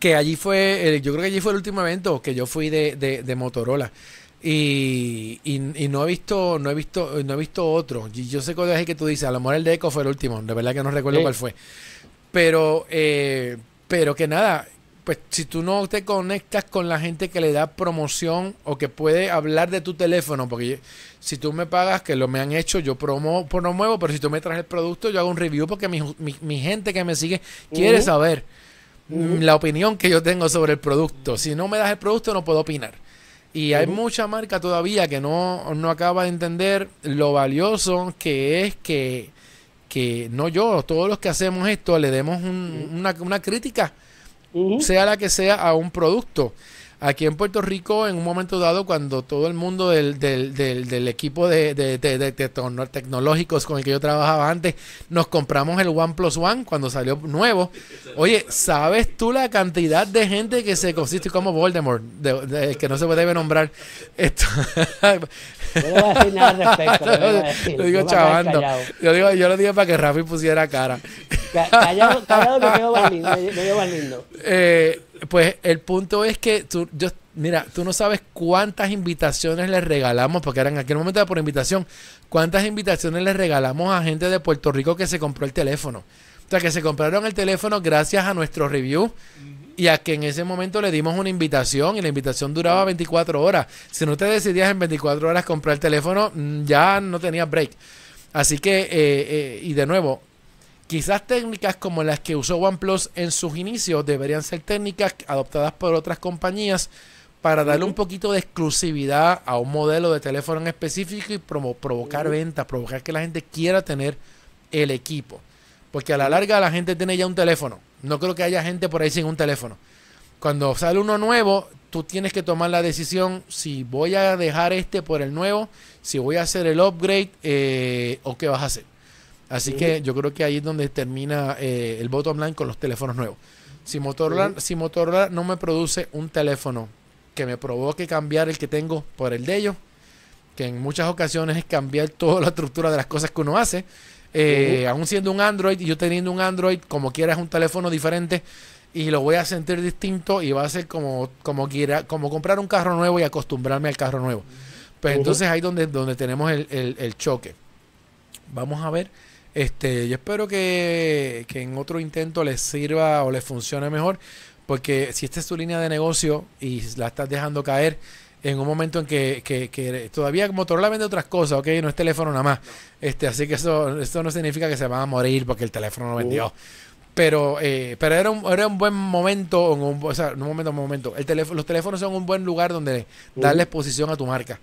que allí fue, yo creo que allí fue el último evento que yo fui de, de, Motorola. Y, y, no he visto no he visto no he visto otro yo sé que, que tú dices a lo mejor el de Eco fue el último de verdad que no recuerdo cuál fue pero, eh, pero que nada, pues si tú no te conectas con la gente que le da promoción o que puede hablar de tu teléfono, porque si tú me pagas, que lo me han hecho, yo promo, promuevo, pero si tú me traes el producto, yo hago un review porque mi, mi, gente que me sigue quiere saber la opinión que yo tengo sobre el producto. Si no me das el producto, no puedo opinar. Y hay mucha marca todavía que no, no acaba de entender lo valioso que es que que no yo, todos los que hacemos esto le demos una, una, crítica, sea la que sea, a un producto. Aquí en Puerto Rico, en un momento dado, cuando todo el mundo del, del, del, equipo de, de, tecnológicos con el que yo trabajaba antes, nos compramos el OnePlus One cuando salió nuevo. Oye, ¿sabes tú la cantidad de gente que se consiste como Voldemort, que no se debe nombrar? Esto. No voy a decir nada al respecto. Lo digo chavando. Yo, digo, yo lo digo para que Rafi pusiera cara. Callado, callado me quedo más lindo. Me quedo más lindo. Eh, pues el punto es que tú, yo, mira, tú no sabes cuántas invitaciones le regalamos, porque era en aquel momento por invitación, cuántas invitaciones le regalamos a gente de Puerto Rico que se compró el teléfono. O sea, que se compraron el teléfono gracias a nuestro review y a que en ese momento le dimos una invitación y la invitación duraba 24 horas. Si no te decidías en 24 horas comprar el teléfono, mm, ya no tenías break. Así que, eh, eh, y de nuevo, Quizás técnicas como las que usó OnePlus en sus inicios deberían ser técnicas adoptadas por otras compañías para darle un poquito de exclusividad a un modelo de teléfono en específico y provocar ventas, provocar que la gente quiera tener el equipo. Porque a la larga la gente tiene ya un teléfono. No creo que haya gente por ahí sin un teléfono. Cuando sale uno nuevo, tú tienes que tomar la decisión si voy a dejar este por el nuevo, si voy a hacer el upgrade eh, o qué vas a hacer. Así que yo creo que ahí es donde termina eh, el bottom line con los teléfonos nuevos. Si Motorola, si Motorola no me produce un teléfono que me provoque cambiar el que tengo por el de ellos, que en muchas ocasiones es cambiar toda la estructura de las cosas que uno hace, eh, aún siendo un Android y yo teniendo un Android, como quiera es un teléfono diferente y lo voy a sentir distinto y va a ser como, como, quiera, como comprar un carro nuevo y acostumbrarme al carro nuevo. Pues entonces ahí donde, donde tenemos el, el choque. Vamos a ver este, yo espero que, en otro intento les sirva o les funcione mejor, porque si esta es tu línea de negocio y la estás dejando caer en un momento en que, que, todavía Motorola vende otras cosas, ok, no es teléfono nada más. Este, así que eso, eso no significa que se van a morir porque el teléfono no vendió. Pero, eh, pero era un, era un buen momento, un, o sea, un momento, un momento. El teléfono, los teléfonos son un buen lugar donde darle exposición a tu marca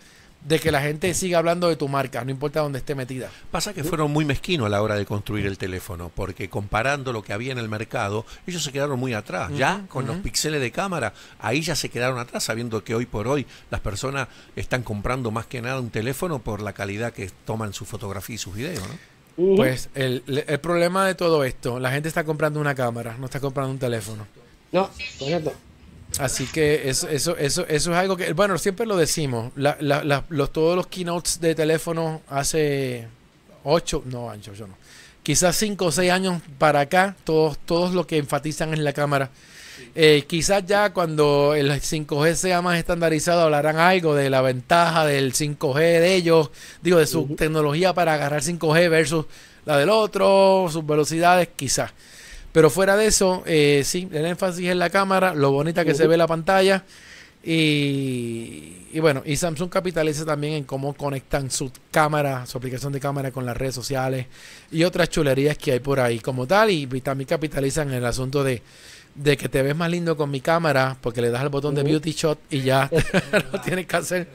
de que la gente siga hablando de tu marca, no importa dónde esté metida. Pasa que fueron muy mezquinos a la hora de construir el teléfono, porque comparando lo que había en el mercado, ellos se quedaron muy atrás. ya con los píxeles de cámara, ahí ya se quedaron atrás, sabiendo que hoy por hoy las personas están comprando más que nada un teléfono por la calidad que toman su fotografía y sus videos, ¿no? Pues el, el problema de todo esto, la gente está comprando una cámara, no está comprando un teléfono. No, correcto. Así que eso, eso, eso, eso es algo que, bueno, siempre lo decimos. los, todos los keynotes de teléfono hace ocho, no, ancho, yo no. Quizás cinco o seis años para acá, todos, todos lo que enfatizan es la cámara. Eh, quizás ya cuando el 5G sea más estandarizado hablarán algo de la ventaja del 5G de ellos, digo, de su tecnología para agarrar 5G versus la del otro, sus velocidades, quizás. Pero fuera de eso, eh, sí, el énfasis en la cámara, lo bonita que se ve la pantalla. Y, y, bueno, y Samsung capitaliza también en cómo conectan su cámara, su aplicación de cámara con las redes sociales y otras chulerías que hay por ahí como tal. Y, también capitalizan en el asunto de, de, que te ves más lindo con mi cámara porque le das al botón de Beauty Shot y ya no tienes que hacer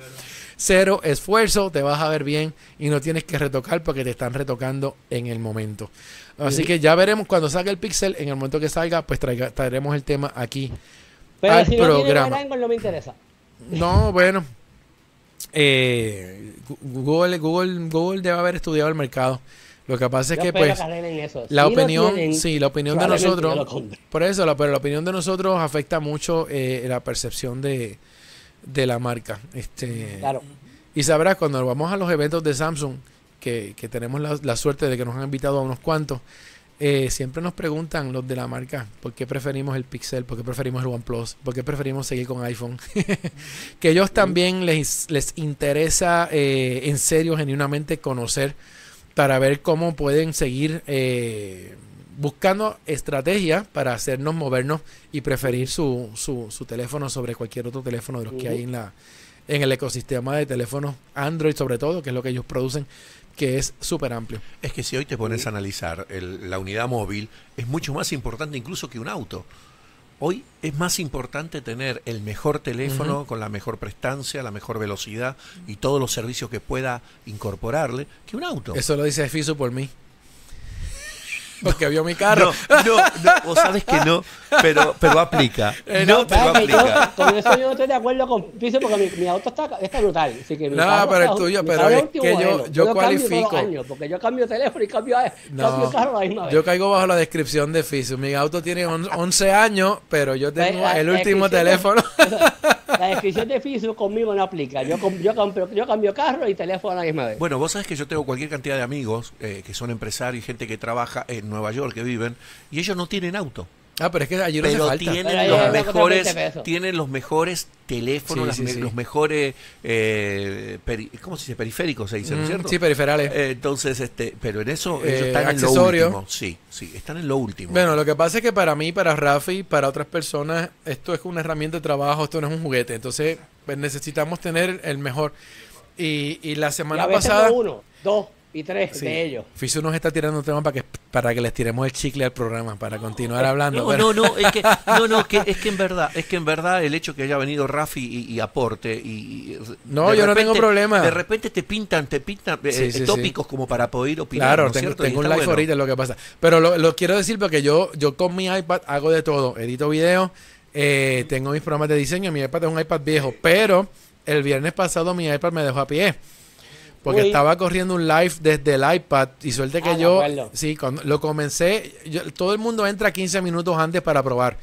cero esfuerzo, te vas a ver bien y no tienes que retocar porque te están retocando en el momento. Así que ya veremos cuando salga el Pixel, en el momento que salga, pues traeremos el tema aquí Pero al si no programa. no me interesa. No, bueno. Eh, Google, Google, Google debe haber estudiado el mercado. Lo que pasa es que, pues, la opinión, sí, la opinión de nosotros, por eso, la, pero la opinión de nosotros afecta mucho eh, la percepción de, de la marca. Este, claro. Y sabrás, cuando vamos a los eventos de Samsung, que, que tenemos la, la, suerte de que nos han invitado a unos cuantos, eh, siempre nos preguntan los de la marca por qué preferimos el Pixel, por qué preferimos el OnePlus, por qué preferimos seguir con iPhone. que ellos también les, les interesa eh, en serio, genuinamente conocer para ver cómo pueden seguir eh, buscando estrategias para hacernos movernos y preferir su, su, su, teléfono sobre cualquier otro teléfono de los que hay en la en el ecosistema de teléfonos Android sobre todo, que es lo que ellos producen que es súper amplio. Es que si hoy te pones a analizar la unidad móvil, es mucho más importante incluso que un auto. Hoy es más importante tener el mejor teléfono con la mejor prestancia, la mejor velocidad y todos los servicios que pueda incorporarle que un auto. Eso lo dice Fiso por mí. Porque vio mi carro. No, no, no, vos sabes que no, pero, pero aplica. Eh, no, pero aplica. con eso yo no estoy de acuerdo con Piso porque mi, mi auto está, está brutal. Así que mi no, pero el tuyo, pero es que yo, yo, cualifico. Años, porque yo cambio teléfono y cambio, no, cambio carro la misma vez. Yo caigo bajo la descripción de Fiso. Mi auto tiene 11 años, pero yo tengo el último teléfono. la descripción de Fisu conmigo no aplica. Yo, yo, cambio, yo cambio carro y teléfono a la misma vez. Bueno, vos sabés que yo tengo cualquier cantidad de amigos eh, que son empresarios y gente que trabaja en Nueva York, que viven, y ellos no tienen auto. Ah, pero es que no pero tienen los mejores tienen los mejores teléfonos, los mejores eh, ¿cómo se dice? periféricos se dice, ¿no es mm, cierto? Sí, periferales. Eh, entonces, este, pero en eso ellos están en lo último. Sí, sí, están en lo último. Bueno, lo que pasa es que para mí, para Rafi, para otras personas, esto es una herramienta de trabajo, esto no es un juguete. Entonces, pues necesitamos tener el mejor. Y, y la semana pasada. Uno, dos, y tres de ellos. Fisu nos está tirando un tema para que para que les tiremos el chicle al programa para continuar hablando. No, no, no, es que no, no, que, es que en verdad, es que en verdad el hecho que haya venido Rafi y, aporte y, No, yo no tengo problema. De repente te pintan, te pintan eh, tópicos como para poder opinar, Claro, tengo, un live ahorita lo que pasa. Pero lo, quiero decir porque yo yo con mi iPad hago de todo, edito videos, eh, tengo mis programas de diseño, mi iPad es un iPad viejo, pero el viernes pasado mi iPad me dejó a pie. Porque estaba corriendo un live desde el iPad y suerte que ah, yo, sí, cuando lo comencé, todo el mundo entra 15 minutos antes para probar.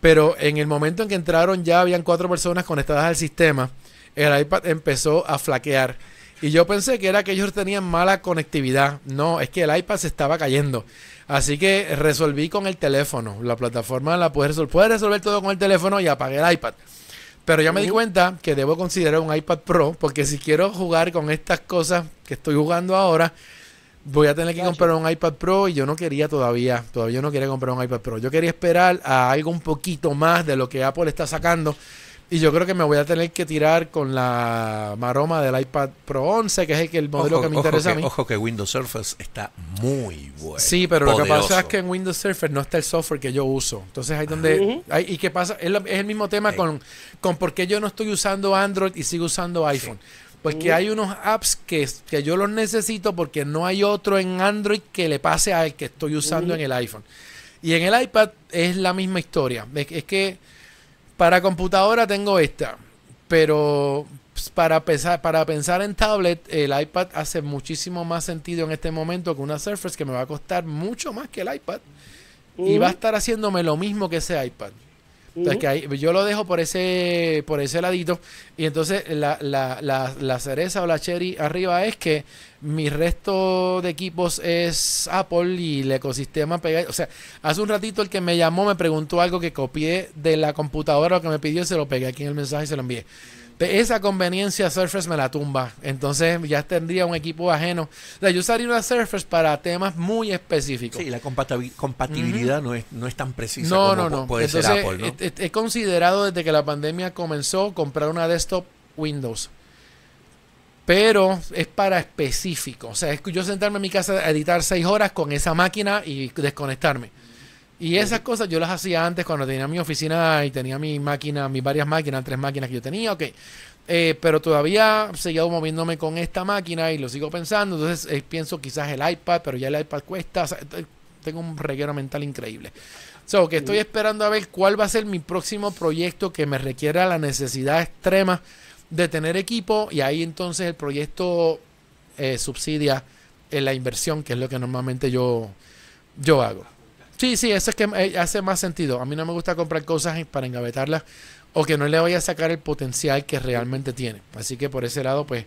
Pero en el momento en que entraron ya habían cuatro personas conectadas al sistema, el iPad empezó a flaquear. Y yo pensé que era que ellos tenían mala conectividad. No, es que el iPad se estaba cayendo. Así que resolví con el teléfono. La plataforma la puede resolver. Puede resolver todo con el teléfono y apagué el iPad. Pero ya me di cuenta que debo considerar un iPad Pro porque si quiero jugar con estas cosas que estoy jugando ahora, voy a tener que comprar un iPad Pro y yo no quería todavía, todavía no quería comprar un iPad Pro. Yo quería esperar a algo un poquito más de lo que Apple está sacando y yo creo que me voy a tener que tirar con la maroma del iPad Pro 11, que es el, modelo que me interesa a mí. Ojo que Windows Surface está muy bueno. Sí, pero lo que pasa es que en Windows Surface no está el software que yo uso. Entonces ahí donde... ¿Y qué pasa? Es, el mismo tema con, con por qué yo no estoy usando Android y sigo usando iPhone. Porque hay unos apps que, que yo los necesito porque no hay otro en Android que le pase al que estoy usando en el iPhone. Y en el iPad es la misma historia. es que para computadora tengo esta, pero para pensar, para pensar en tablet, el iPad hace muchísimo más sentido en este momento que una Surface que me va a costar mucho más que el iPad. Y va a estar haciéndome lo mismo que ese iPad. Entonces, que yo lo dejo por ese, por ese ladito. Y entonces la, la, la, la, cereza o la cherry arriba es que mi resto de equipos es Apple y el ecosistema pega. O sea, hace un ratito el que me llamó me preguntó algo que copié de la computadora, lo que me pidió, se lo pegué aquí en el mensaje y se lo envié esa conveniencia Surface me la tumba. Entonces ya tendría un equipo ajeno. O sea, yo usaría una Surface para temas muy específicos. Sí, la compatibilidad no, es, no es tan precisa no, como no, no. puede ser Apple. ¿no? He, considerado desde que la pandemia comenzó comprar una desktop Windows. Pero es para específico. O sea, es que yo sentarme en mi casa a editar seis horas con esa máquina y desconectarme. Y esas cosas yo las hacía antes cuando tenía mi oficina y tenía mi máquina, mis varias máquinas, tres máquinas que yo tenía, ok. Eh, pero todavía seguido moviéndome con esta máquina y lo sigo pensando. Entonces eh, pienso quizás el iPad, pero ya el iPad cuesta. tengo un reguero mental increíble. So, que estoy esperando a ver cuál va a ser mi próximo proyecto que me requiera la necesidad extrema de tener equipo y ahí entonces el proyecto eh, subsidia en la inversión, que es lo que normalmente yo, yo hago. Sí, sí, eso es que eh, hace más sentido. A mí no me gusta comprar cosas para engavetarlas o que no le vaya a sacar el potencial que realmente tiene. Así que por ese lado, pues,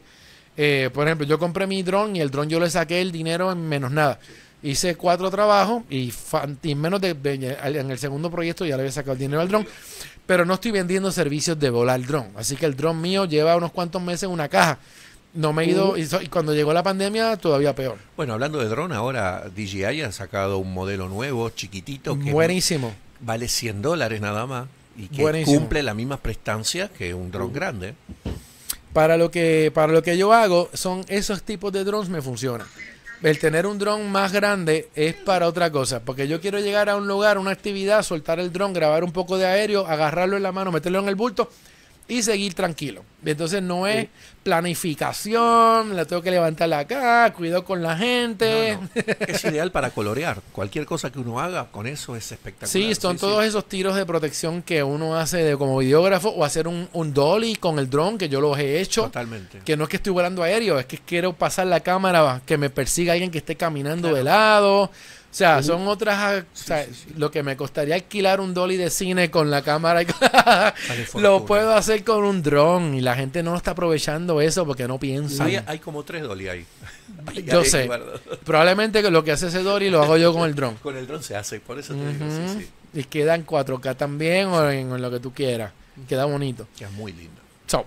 eh, por ejemplo, yo compré mi dron y el dron yo le saqué el dinero en menos nada. Hice cuatro trabajos y, en menos de, en el segundo proyecto ya le había sacado el dinero al dron, pero no estoy vendiendo servicios de volar dron. Así que el dron mío lleva unos cuantos meses en una caja. No me he ido, y, cuando llegó la pandemia todavía peor. Bueno, hablando de dron, ahora DJI ha sacado un modelo nuevo, chiquitito, que Buenísimo. vale 100 dólares nada más y que cumple las mismas prestancias que un dron grande. Para lo que para lo que yo hago, son esos tipos de drones me funcionan el tener un dron más grande es para otra cosa, porque yo quiero llegar a un lugar, una actividad, soltar el dron, grabar un poco de aéreo, agarrarlo en la mano, meterlo en el bulto y seguir tranquilo. Entonces no es planificación, la tengo que levantar acá, cuidado con la gente. Es ideal para colorear. Cualquier cosa que uno haga con eso es espectacular. Sí, son todos esos tiros de protección que uno hace de, como videógrafo o hacer un, un dolly con el dron, que yo los he hecho. Totalmente. Que no es que estoy volando aéreo, es que quiero pasar la cámara, que me persiga alguien que esté caminando de lado o sea, son otras. Lo que me costaría alquilar un dolly de cine con la cámara, lo puedo hacer con un dron y la gente no está aprovechando eso porque no piensa. Hay, como tres dolly ahí. yo sé. Probablemente lo que hace ese dolly lo hago yo con el dron. con el dron se hace, por eso te digo, Y queda en 4K también o en, lo que tú quieras. Queda bonito. Queda muy lindo. So,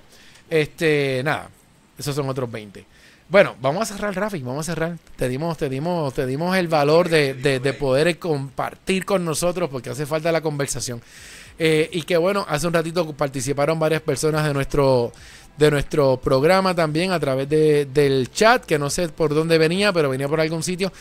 este, nada. Esos son otros 20. Bueno, vamos a cerrar, Rafi, vamos a cerrar. Te dimos, te dimos, te dimos el valor de, de, poder compartir con nosotros porque hace falta la conversación. Eh, y que bueno, hace un ratito participaron varias personas de nuestro, de nuestro programa también a través de, del chat, que no sé por dónde venía, pero venía por algún sitio.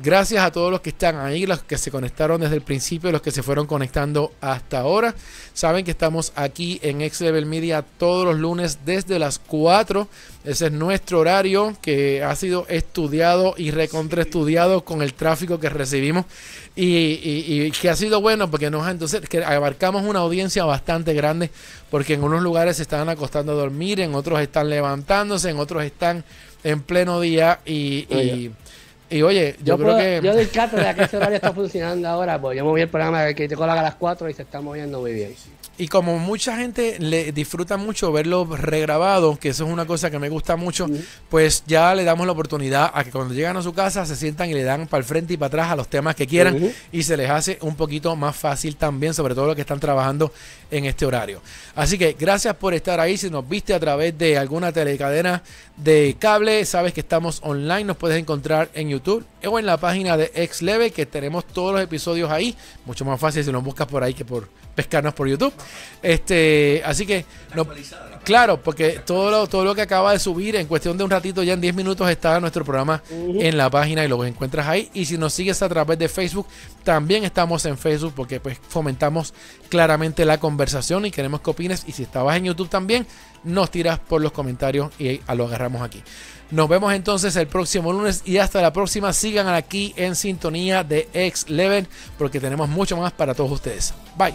Gracias a todos los que están ahí, los que se conectaron desde el principio, los que se fueron conectando hasta ahora. Saben que estamos aquí en X Level Media todos los lunes desde las 4. Ese es nuestro horario que ha sido estudiado y recontraestudiado con el tráfico que recibimos y, que ha sido bueno porque nos entonces que abarcamos una audiencia bastante grande porque en unos lugares se están acostando a dormir, en otros están levantándose, en otros están en pleno día y y oye, yo, creo que. Yo doy cátedra que ese horario está funcionando ahora, pues yo moví el programa que te coloca a las 4 y se está moviendo muy bien. Y como mucha gente le disfruta mucho verlo regrabado, que eso es una cosa que me gusta mucho, pues ya le damos la oportunidad a que cuando llegan a su casa se sientan y le dan para el frente y para atrás a los temas que quieran y se les hace un poquito más fácil también, sobre todo los que están trabajando en este horario. Así que gracias por estar ahí. Si nos viste a través de alguna telecadena de cable, sabes que estamos online, nos puedes encontrar en YouTube o en la página de XLeve, que tenemos todos los episodios ahí. Mucho más fácil si nos buscas por ahí que por pescarnos por YouTube. Este, así que claro, porque todo lo, todo lo que acaba de subir en cuestión de un ratito, ya en 10 minutos está nuestro programa en la página y lo encuentras ahí. Y si nos sigues a través de Facebook, también estamos en Facebook porque pues fomentamos claramente la conversación y queremos que opines. Y si estabas en YouTube también, nos tiras por los comentarios y lo agarramos aquí. Nos vemos entonces el próximo lunes y hasta la próxima. Sigan aquí en sintonía de X Level porque tenemos mucho más para todos ustedes. Bye.